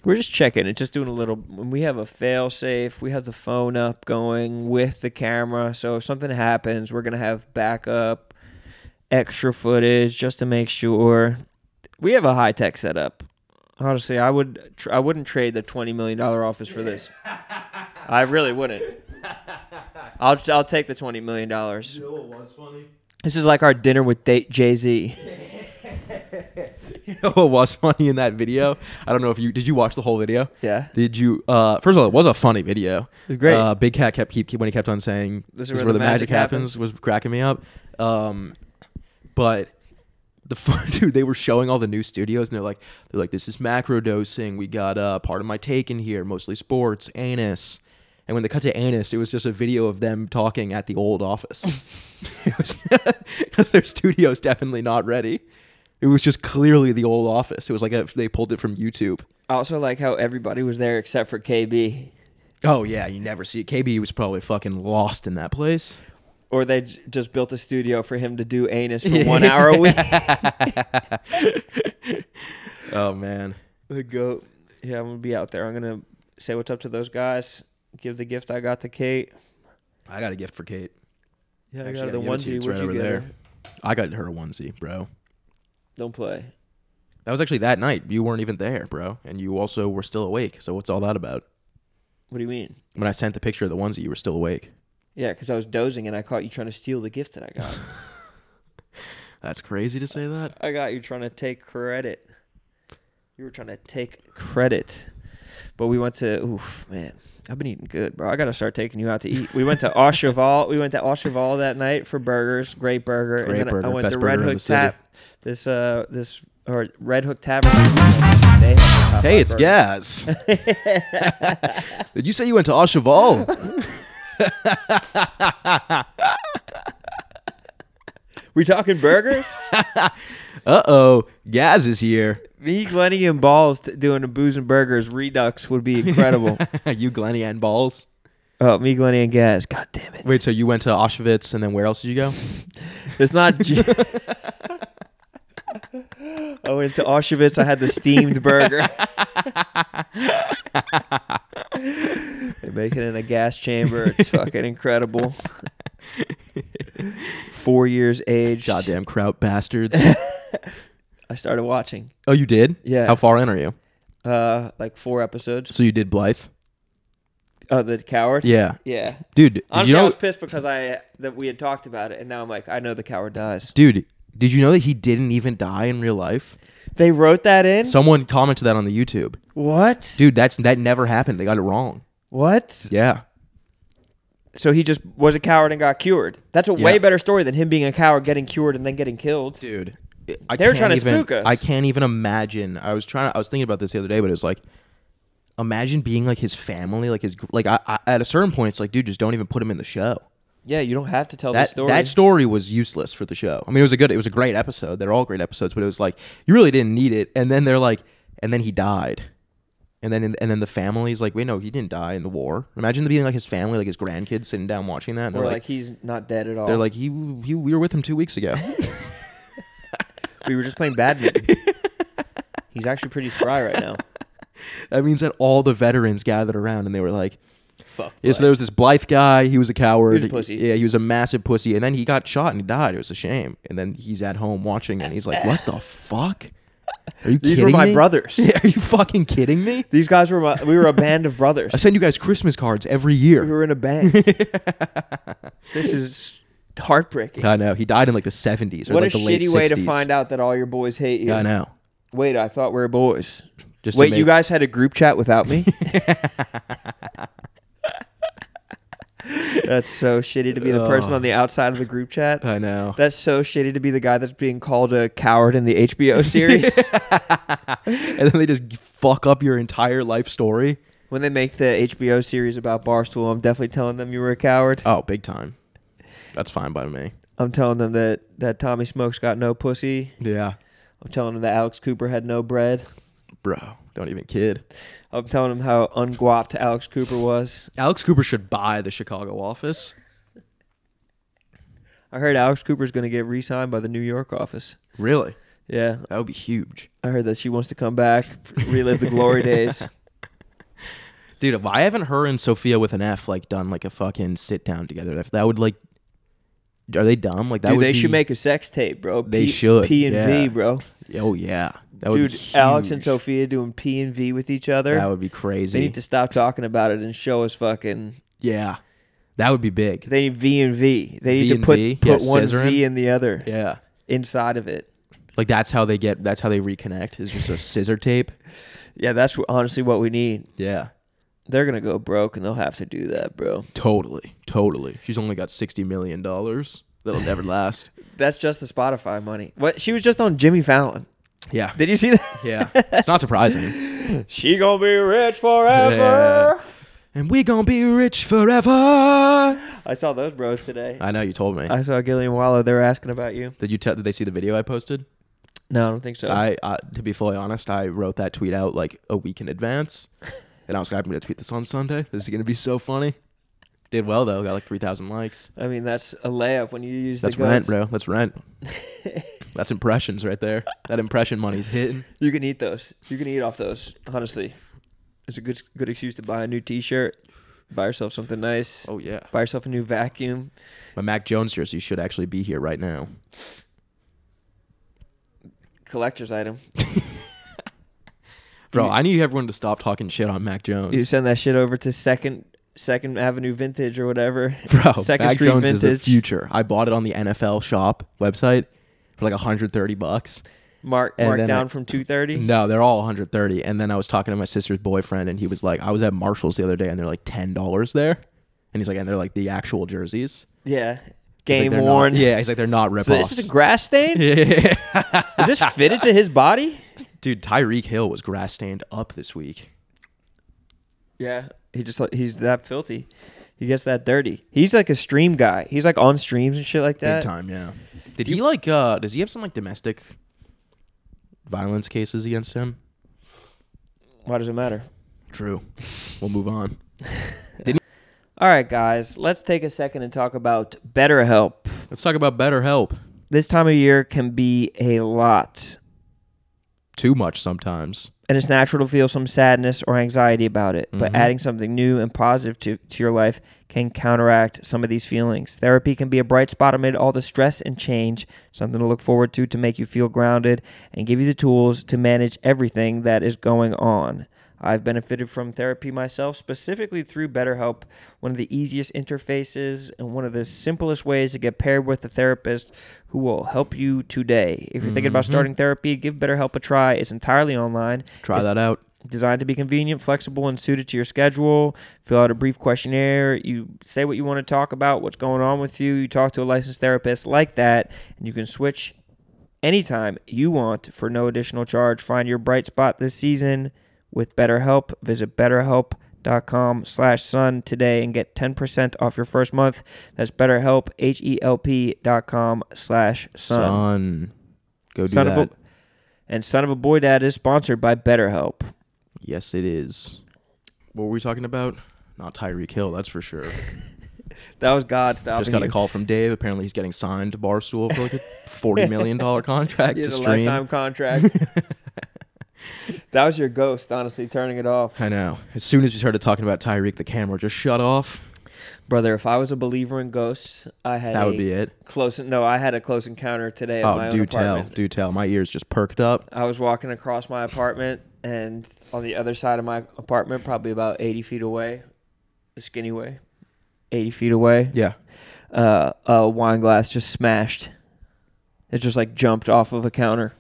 We're just checking it, just doing a little. When we have a fail safe, we have the phone up going with the camera. So if something happens, we're gonna have backup, extra footage just to make sure. We have a high tech setup. Honestly, I would tr- I wouldn't trade the twenty million dollar office for this. I really wouldn't. I'll I'll take the twenty million dollars. You know what was funny? This is like our dinner with Jay Z. You know what was funny in that video? I don't know if you did. You watch the whole video? Yeah. Did you? Uh, first of all, it was a funny video. great. Uh, Big Cat kept keep, keep when he kept on saying "This, is where, the magic, happens. was cracking me up. Um, but the fun, dude, they were showing all the new studios, and they're like, they're like, this is macro dosing. We got uh, Pardon My Take in here, mostly sports, anus. And when they cut to anus, it was just a video of them talking at the old office. because their studio's definitely not ready. It was just clearly the old office. It was like a, they pulled it from YouTube. I also like how everybody was there except for KB. Oh yeah, you never see it. KB was probably fucking lost in that place. Or they j- just built a studio for him to do anus for one hour a week. Oh man. the goat. Yeah, I'm gonna be out there. I'm gonna say what's up to those guys. Give the gift I got to Kate. I got a gift for Kate. Yeah, Actually, I got the gotta give it to you. onesie. It's Where'd you get there. her? I got her a onesie, bro. Don't play. That was actually that night. You weren't even there, bro, and you also were still awake. So what's all that about? What do you mean? When I sent the picture of the ones that you were still awake. Yeah, because I was dozing and I caught you trying to steal the gift that I got. That's crazy to say that. I got you trying to take credit. You were trying to take credit. But we went to oof, man. I've been eating good, bro. I gotta start taking you out to eat. We went to Au Cheval. We went to Au Cheval that night for burgers. Great burger. Great and then burger. I went Best to burger Red in the Hook city. Tap. This uh this or Red Hook Tavern. They have the top Hey, it's burgers. Gaz. Did you say you went to Au Cheval? We talking burgers? Uh oh, Gaz is here. Me, Glenny, and Balls doing a booze and burgers redux would be incredible. you, Glenny, and balls. oh, me, Glenny, and Gaz. God damn it. Wait, so you went to Auschwitz and then where else did you go? It's not. G- I went to Auschwitz. I had the steamed burger. they make it in a gas chamber. It's fucking incredible. Four years aged. Goddamn kraut bastards. I started watching. oh, you did? Yeah. How far in are you? Uh, like four episodes. So you did Blithe? Oh, the coward. Yeah, Yeah. dude. Honestly, you know, I was pissed because I that we had talked about it, and now I'm like, I know the coward dies. dude. Did you know that he didn't even die in real life? They wrote that in. Someone commented that on the YouTube. what? Dude, that's that never happened. They got it wrong. What? Yeah. So he just was a coward and got cured. That's a way better story than him being a coward, getting cured, and then getting killed. dude. I They were can't trying to even, spook us. I can't even imagine. I was trying. I was thinking about this the other day, but it was like, imagine being like his family, like his like. I, I, at a certain point, it's like, dude, just don't even put him in the show. Yeah, you don't have to tell That the story. that story was useless for the show. I mean, it was a good, it was a great episode. They're all great episodes, but it was like you really didn't need it. And then they're like, and then he died. And then and then the family's like, wait, no, he didn't die in the war. Imagine the being like his family, like his grandkids sitting down watching that, and Or they're like, like, he's not dead at all. they're like, he, he, we were with him two weeks ago. we were just playing badminton. he's actually pretty spry right now. that means that all the veterans gathered around and they were like, Fuck. yeah, so there was this Blithe guy. He was a coward. He was a pussy. Yeah, he was a massive pussy. And then he got shot and he died. It was a shame. And then he's at home watching and he's like, what the fuck? Are you These were my me? brothers. Yeah, are you fucking kidding me? These guys were my, we were a band of brothers. I send you guys Christmas cards every year. we were in a band. this is heartbreaking. I know. He died in like the 70s or what like a the late sixties. What a shitty way to find out that all your boys hate you. I know. Wait, I thought we were boys. Just Wait, make- you guys had a group chat without me? that's so shitty to be the person on the outside of the group chat. I know. That's so shitty to be the guy that's being called a coward in the HBO series. and then they just fuck up your entire life story. when they make the HBO series about Barstool, I'm definitely telling them you were a coward. Oh, big time. That's fine by me. I'm telling them that, that Tommy Smokes got no pussy. Yeah. I'm telling them that Alex Cooper had no bread. Bro, don't even kid. I'm telling him how unguapped Alex Cooper was. Alex Cooper should buy the Chicago office. I heard Alex Cooper's going to get re-signed by the New York office. Really? Yeah, That would be huge. I heard that she wants to come back, relive the glory days. Dude, why haven't her and Sofia with an F like done like a fucking sit down together? If that would like are they dumb? Like that Dude, they be, should make a sex tape, bro. They P- should, P and V, bro. Oh yeah. That would Dude, Alex and. Sofia doing P and V with each other. That would be crazy. They need to stop talking about it and show us fucking. yeah. That would be big. They need V and V. They need V to put V? put Yeah, one scissoring. V in the other Yeah. inside of it. Like that's how they get that's how they reconnect is just a scissor tape. Yeah, that's honestly what we need. Yeah. They're gonna go broke and they'll have to do that, bro. Totally. Totally. She's only got sixty million dollars. That'll never last. That's just the Spotify money. What? She was just on Jimmy Fallon. Yeah. Did you see that? Yeah. It's not surprising. she gonna be rich forever. Yeah. And we gonna be rich forever. I saw those bros today. I know you told me. I saw Gillian Waller. They were asking about you. Did you tell? Did they see the video I posted? No, I don't think so. I, uh, to be fully honest, I wrote that tweet out like a week in advance, and I was like, I'm gonna tweet this on Sunday. This is gonna be so funny. Did well though. Got like three thousand likes. I mean, that's a layup when you use That's the rent, bro. That's rent. That's impressions right there. That impression money's hitting. You can eat those. You can eat off those. Honestly, it's a good good excuse to buy a new T-shirt, buy yourself something nice, Oh yeah. buy yourself a new vacuum. My Mac Jones jersey should actually be here right now. Collector's item. Bro, I need everyone to stop talking shit on Mac Jones. You send that shit over to Second Second Avenue Vintage or whatever. Bro, Second Mac Street Jones is the Vintage. future. I bought it on the NFL shop website for like 130 bucks. Mark And marked down I- from two thirty. No, they're all 130. And then I was talking to my sister's boyfriend, and he was like, I was at Marshalls the other day, and they're like $10 there. And he's like, and they're like the actual jerseys. Yeah, He's like, game not- worn. yeah, he's like, they're not rip So this is a grass stain. Yeah. Is this fitted to his body? Dude, Tyreek Hill was grass stained up this week. Yeah, he just like he's that filthy. He gets that dirty. He's like a stream guy. He's like on streams and shit like that. Big time, yeah. Did he like? uh Does he have some like domestic violence cases against him? Why does it matter? True. We'll move on. All right, guys, let's take a second and talk about BetterHelp. Let's talk about BetterHelp. This time of year can be a lot, Too much sometimes. and it's natural to feel some sadness or anxiety about it. But Mhm. adding something new and positive to, to your life can counteract some of these feelings. Therapy can be a bright spot amid all the stress and change, something to look forward to to make you feel grounded and give you the tools to manage everything that is going on. I've benefited from therapy myself, specifically through BetterHelp, one of the easiest interfaces and one of the simplest ways to get paired with a therapist who will help you today. If you're thinking about Mhm. starting therapy, give BetterHelp a try. It's entirely online, Try It's- that out. designed to be convenient, flexible, and suited to your schedule. Fill out a brief questionnaire. You say what you want to talk about, what's going on with you. You talk to a licensed therapist like that, and you can switch anytime you want for no additional charge. Find your bright spot this season with BetterHelp. Visit betterhelp.com slash son today and get 10% off your first month. That's betterhelp, H-E-L-P dot com slash sun. Son. Go do Son that. of a, and Son of a Boy Dad is sponsored by BetterHelp. yes, it is. What were we talking about? Not Tyreek Hill, that's for sure. That was God stopping Just got a call from Dave. Apparently, he's getting signed to Barstool for like a forty million dollar contract He to has a stream. lifetime contract. that was your ghost, honestly, turning it off. I know. As soon as we started talking about Tyreek, the camera just shut off. Brother, if I was a believer in ghosts, I had That a would be it. close no, I had a close encounter today at my Oh, own do tell, apartment. do tell. My ears just perked up. I was walking across my apartment and on the other side of my apartment, probably about eighty feet away, the skinny way. Eighty feet away. Yeah. Uh, a wine glass just smashed. It just like jumped off of a counter.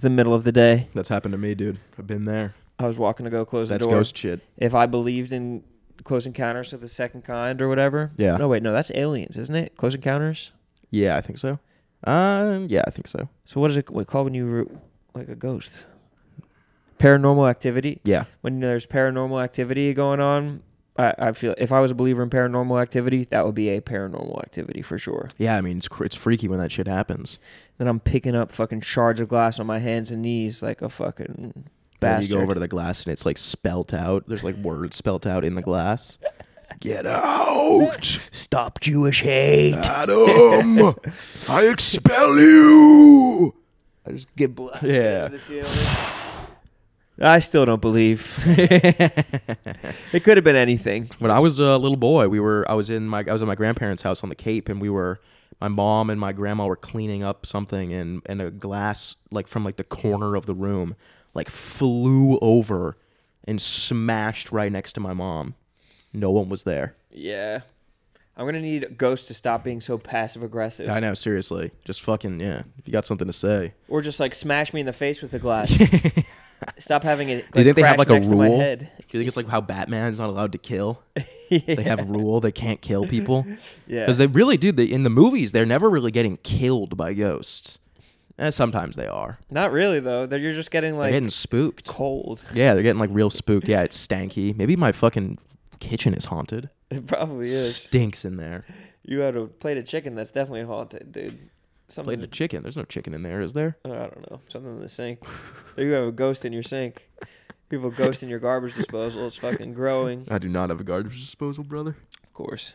It's the middle of the day. That's happened to me, dude. I've been there. I was walking to go close That's the door. ghost shit. if I believed in Close Encounters of the Second Kind or whatever. Yeah. No, wait, no, that's Aliens, isn't it? Close Encounters. Yeah, I think so. Um, yeah, I think so. So what is it what called when you were like a ghost? Paranormal activity. Yeah. When there's paranormal activity going on, I, I feel if I was a believer in paranormal activity, that would be a paranormal activity for sure. Yeah, I mean, it's cr- it's freaky when that shit happens. Then I'm picking up fucking shards of glass on my hands and knees like a fucking And then bastard. you go over to the glass and it's like spelt out. There's like words spelt out in the glass. Get out, Stop Jewish hate. Adam! I expel you. I just get black. Yeah. I still don't believe. it could have been anything. when I was a little boy, we were I was in my I was at my grandparents' house on the Cape, and we were my mom and my grandma were cleaning up something, and and a glass like from like the corner of the room like flew over and smashed right next to my mom. No one was there. Yeah. I'm gonna need Ghost to stop being so passive aggressive, I know, seriously, just fucking yeah. If you got something to say, or just like smash me in the face with the glass. Stop having it. Like, Do you think they have, like, a next to my rule? head. do you think it's like how Batman's not allowed to kill? yeah. They have a rule they can't kill people. yeah. Because they really do. They, in the movies, they're never really getting killed by ghosts. Eh, sometimes they are. Not really though. They're, you're just getting They're like getting spooked. cold. Yeah, they're getting like real spooked. Yeah, it's stanky. Maybe my fucking kitchen is haunted. It probably is. Stinks in there. You had a plate of chicken that's definitely haunted, dude. Something. Plate of chicken. There's no chicken in there, is there? Uh, I don't know. Something in the sink. there you have a ghost in your sink. People ghost in your garbage disposal. It's fucking growing. I do not have a garbage disposal, brother. Of course.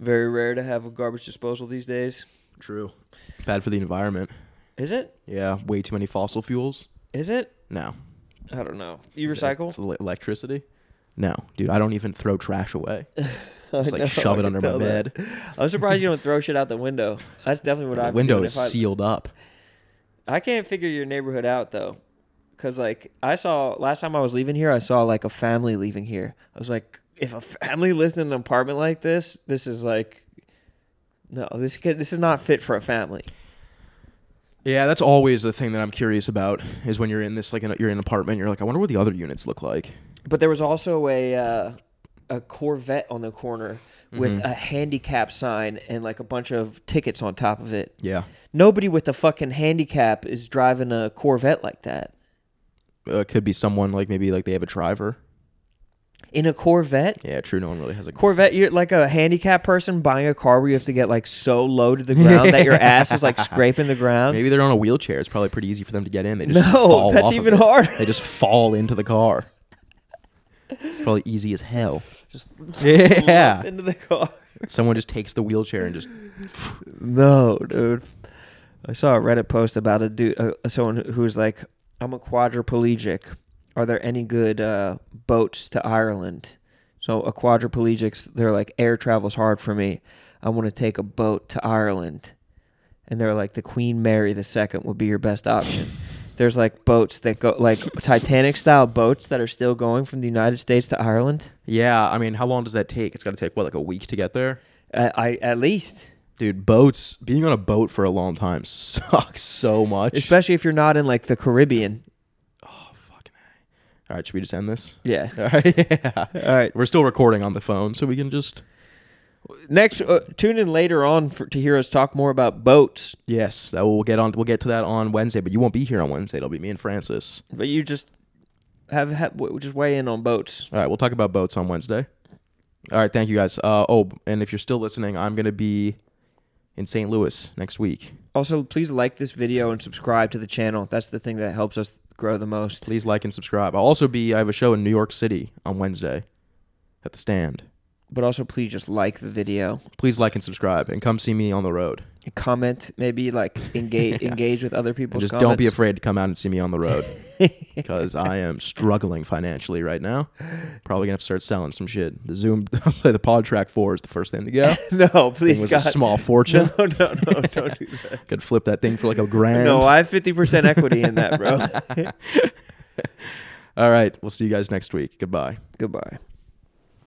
Very rare to have a garbage disposal these days. True. Bad for the environment. Is it? Yeah, way too many fossil fuels. Is it? No. I don't know. You recycle? It's electricity. No, dude, I don't even throw trash away. I Just like know, shove it under my bed. I'm surprised you don't throw shit out the window. That's definitely what I've window doing. is I- sealed up. I can't figure your neighborhood out though, because like I saw last time I was leaving here, I saw like a family leaving here. I was like, if a family lives in an apartment like this, this is like, no, this could, this is not fit for a family. Yeah, that's always the thing that I'm curious about is when you're in this like in a, you're in an apartment, you're like, I wonder what the other units look like. But there was also a uh, a Corvette on the corner with Mhm. a handicap sign and like a bunch of tickets on top of it. Yeah, Nobody with a fucking handicap is driving a Corvette like that. uh, could be someone like maybe like they have a driver. In a Corvette? Yeah, true. No one really has a Corvette, you're like a handicapped person buying a car where you have to get like so low to the ground that your ass is like scraping the ground. Maybe they're on a wheelchair. It's probably pretty easy for them to get in. They just No, fall that's off of even it. harder. They just fall into the car. It's probably easy as hell. Just yeah. into the car. Someone just takes the wheelchair and just No, dude. I saw a Reddit post about a dude, uh, someone who's like, "I'm a quadriplegic. Are there any good uh, boats to Ireland?" So a quadriplegic's, they're like, "Air travel's hard for me. I want to take a boat to Ireland," and they're like, "The Queen Mary the Second would be your best option." There's like boats that go like Titanic style boats that are still going from the United States to Ireland. Yeah, I mean, how long does that take? It's got to take what, like a week to get there? Uh, I at least, Dude, boats, being on a boat for a long time sucks so much. especially if you're not in like the Caribbean. oh, fucking A. All right, should we just end this? Yeah. All right, yeah. All right. We're still recording on the phone, so we can just. Next, uh, tune in later on for, to hear us talk more about boats. Yes, that we'll get on. We'll get to that on Wednesday, but you won't be here on Wednesday. It'll be me and Francis. But you just have, have just weigh in on boats. All right, we'll talk about boats on Wednesday. All right, thank you guys. Uh, oh, and if you're still listening, I'm gonna be in St. Louis next week. Also, please like this video and subscribe to the channel. That's the thing that helps us grow the most. Please like and subscribe. I'll also be. I have a show in New York City on Wednesday at the stand. But also, please just like the video. Please like and subscribe, and come see me on the road. Comment, maybe like engage Yeah. engage with other And people's just comments. don't be afraid to come out and see me on the road because I am struggling financially right now. Probably gonna have to start selling some shit. The Zoom, I'll say the PodTrak Four is the first thing to go. no, please, was God. a small fortune. No, no, no, don't do that. Could flip that thing for like a grand. No, I have fifty percent equity in that, bro. All right, we'll see you guys next week. Goodbye. Goodbye.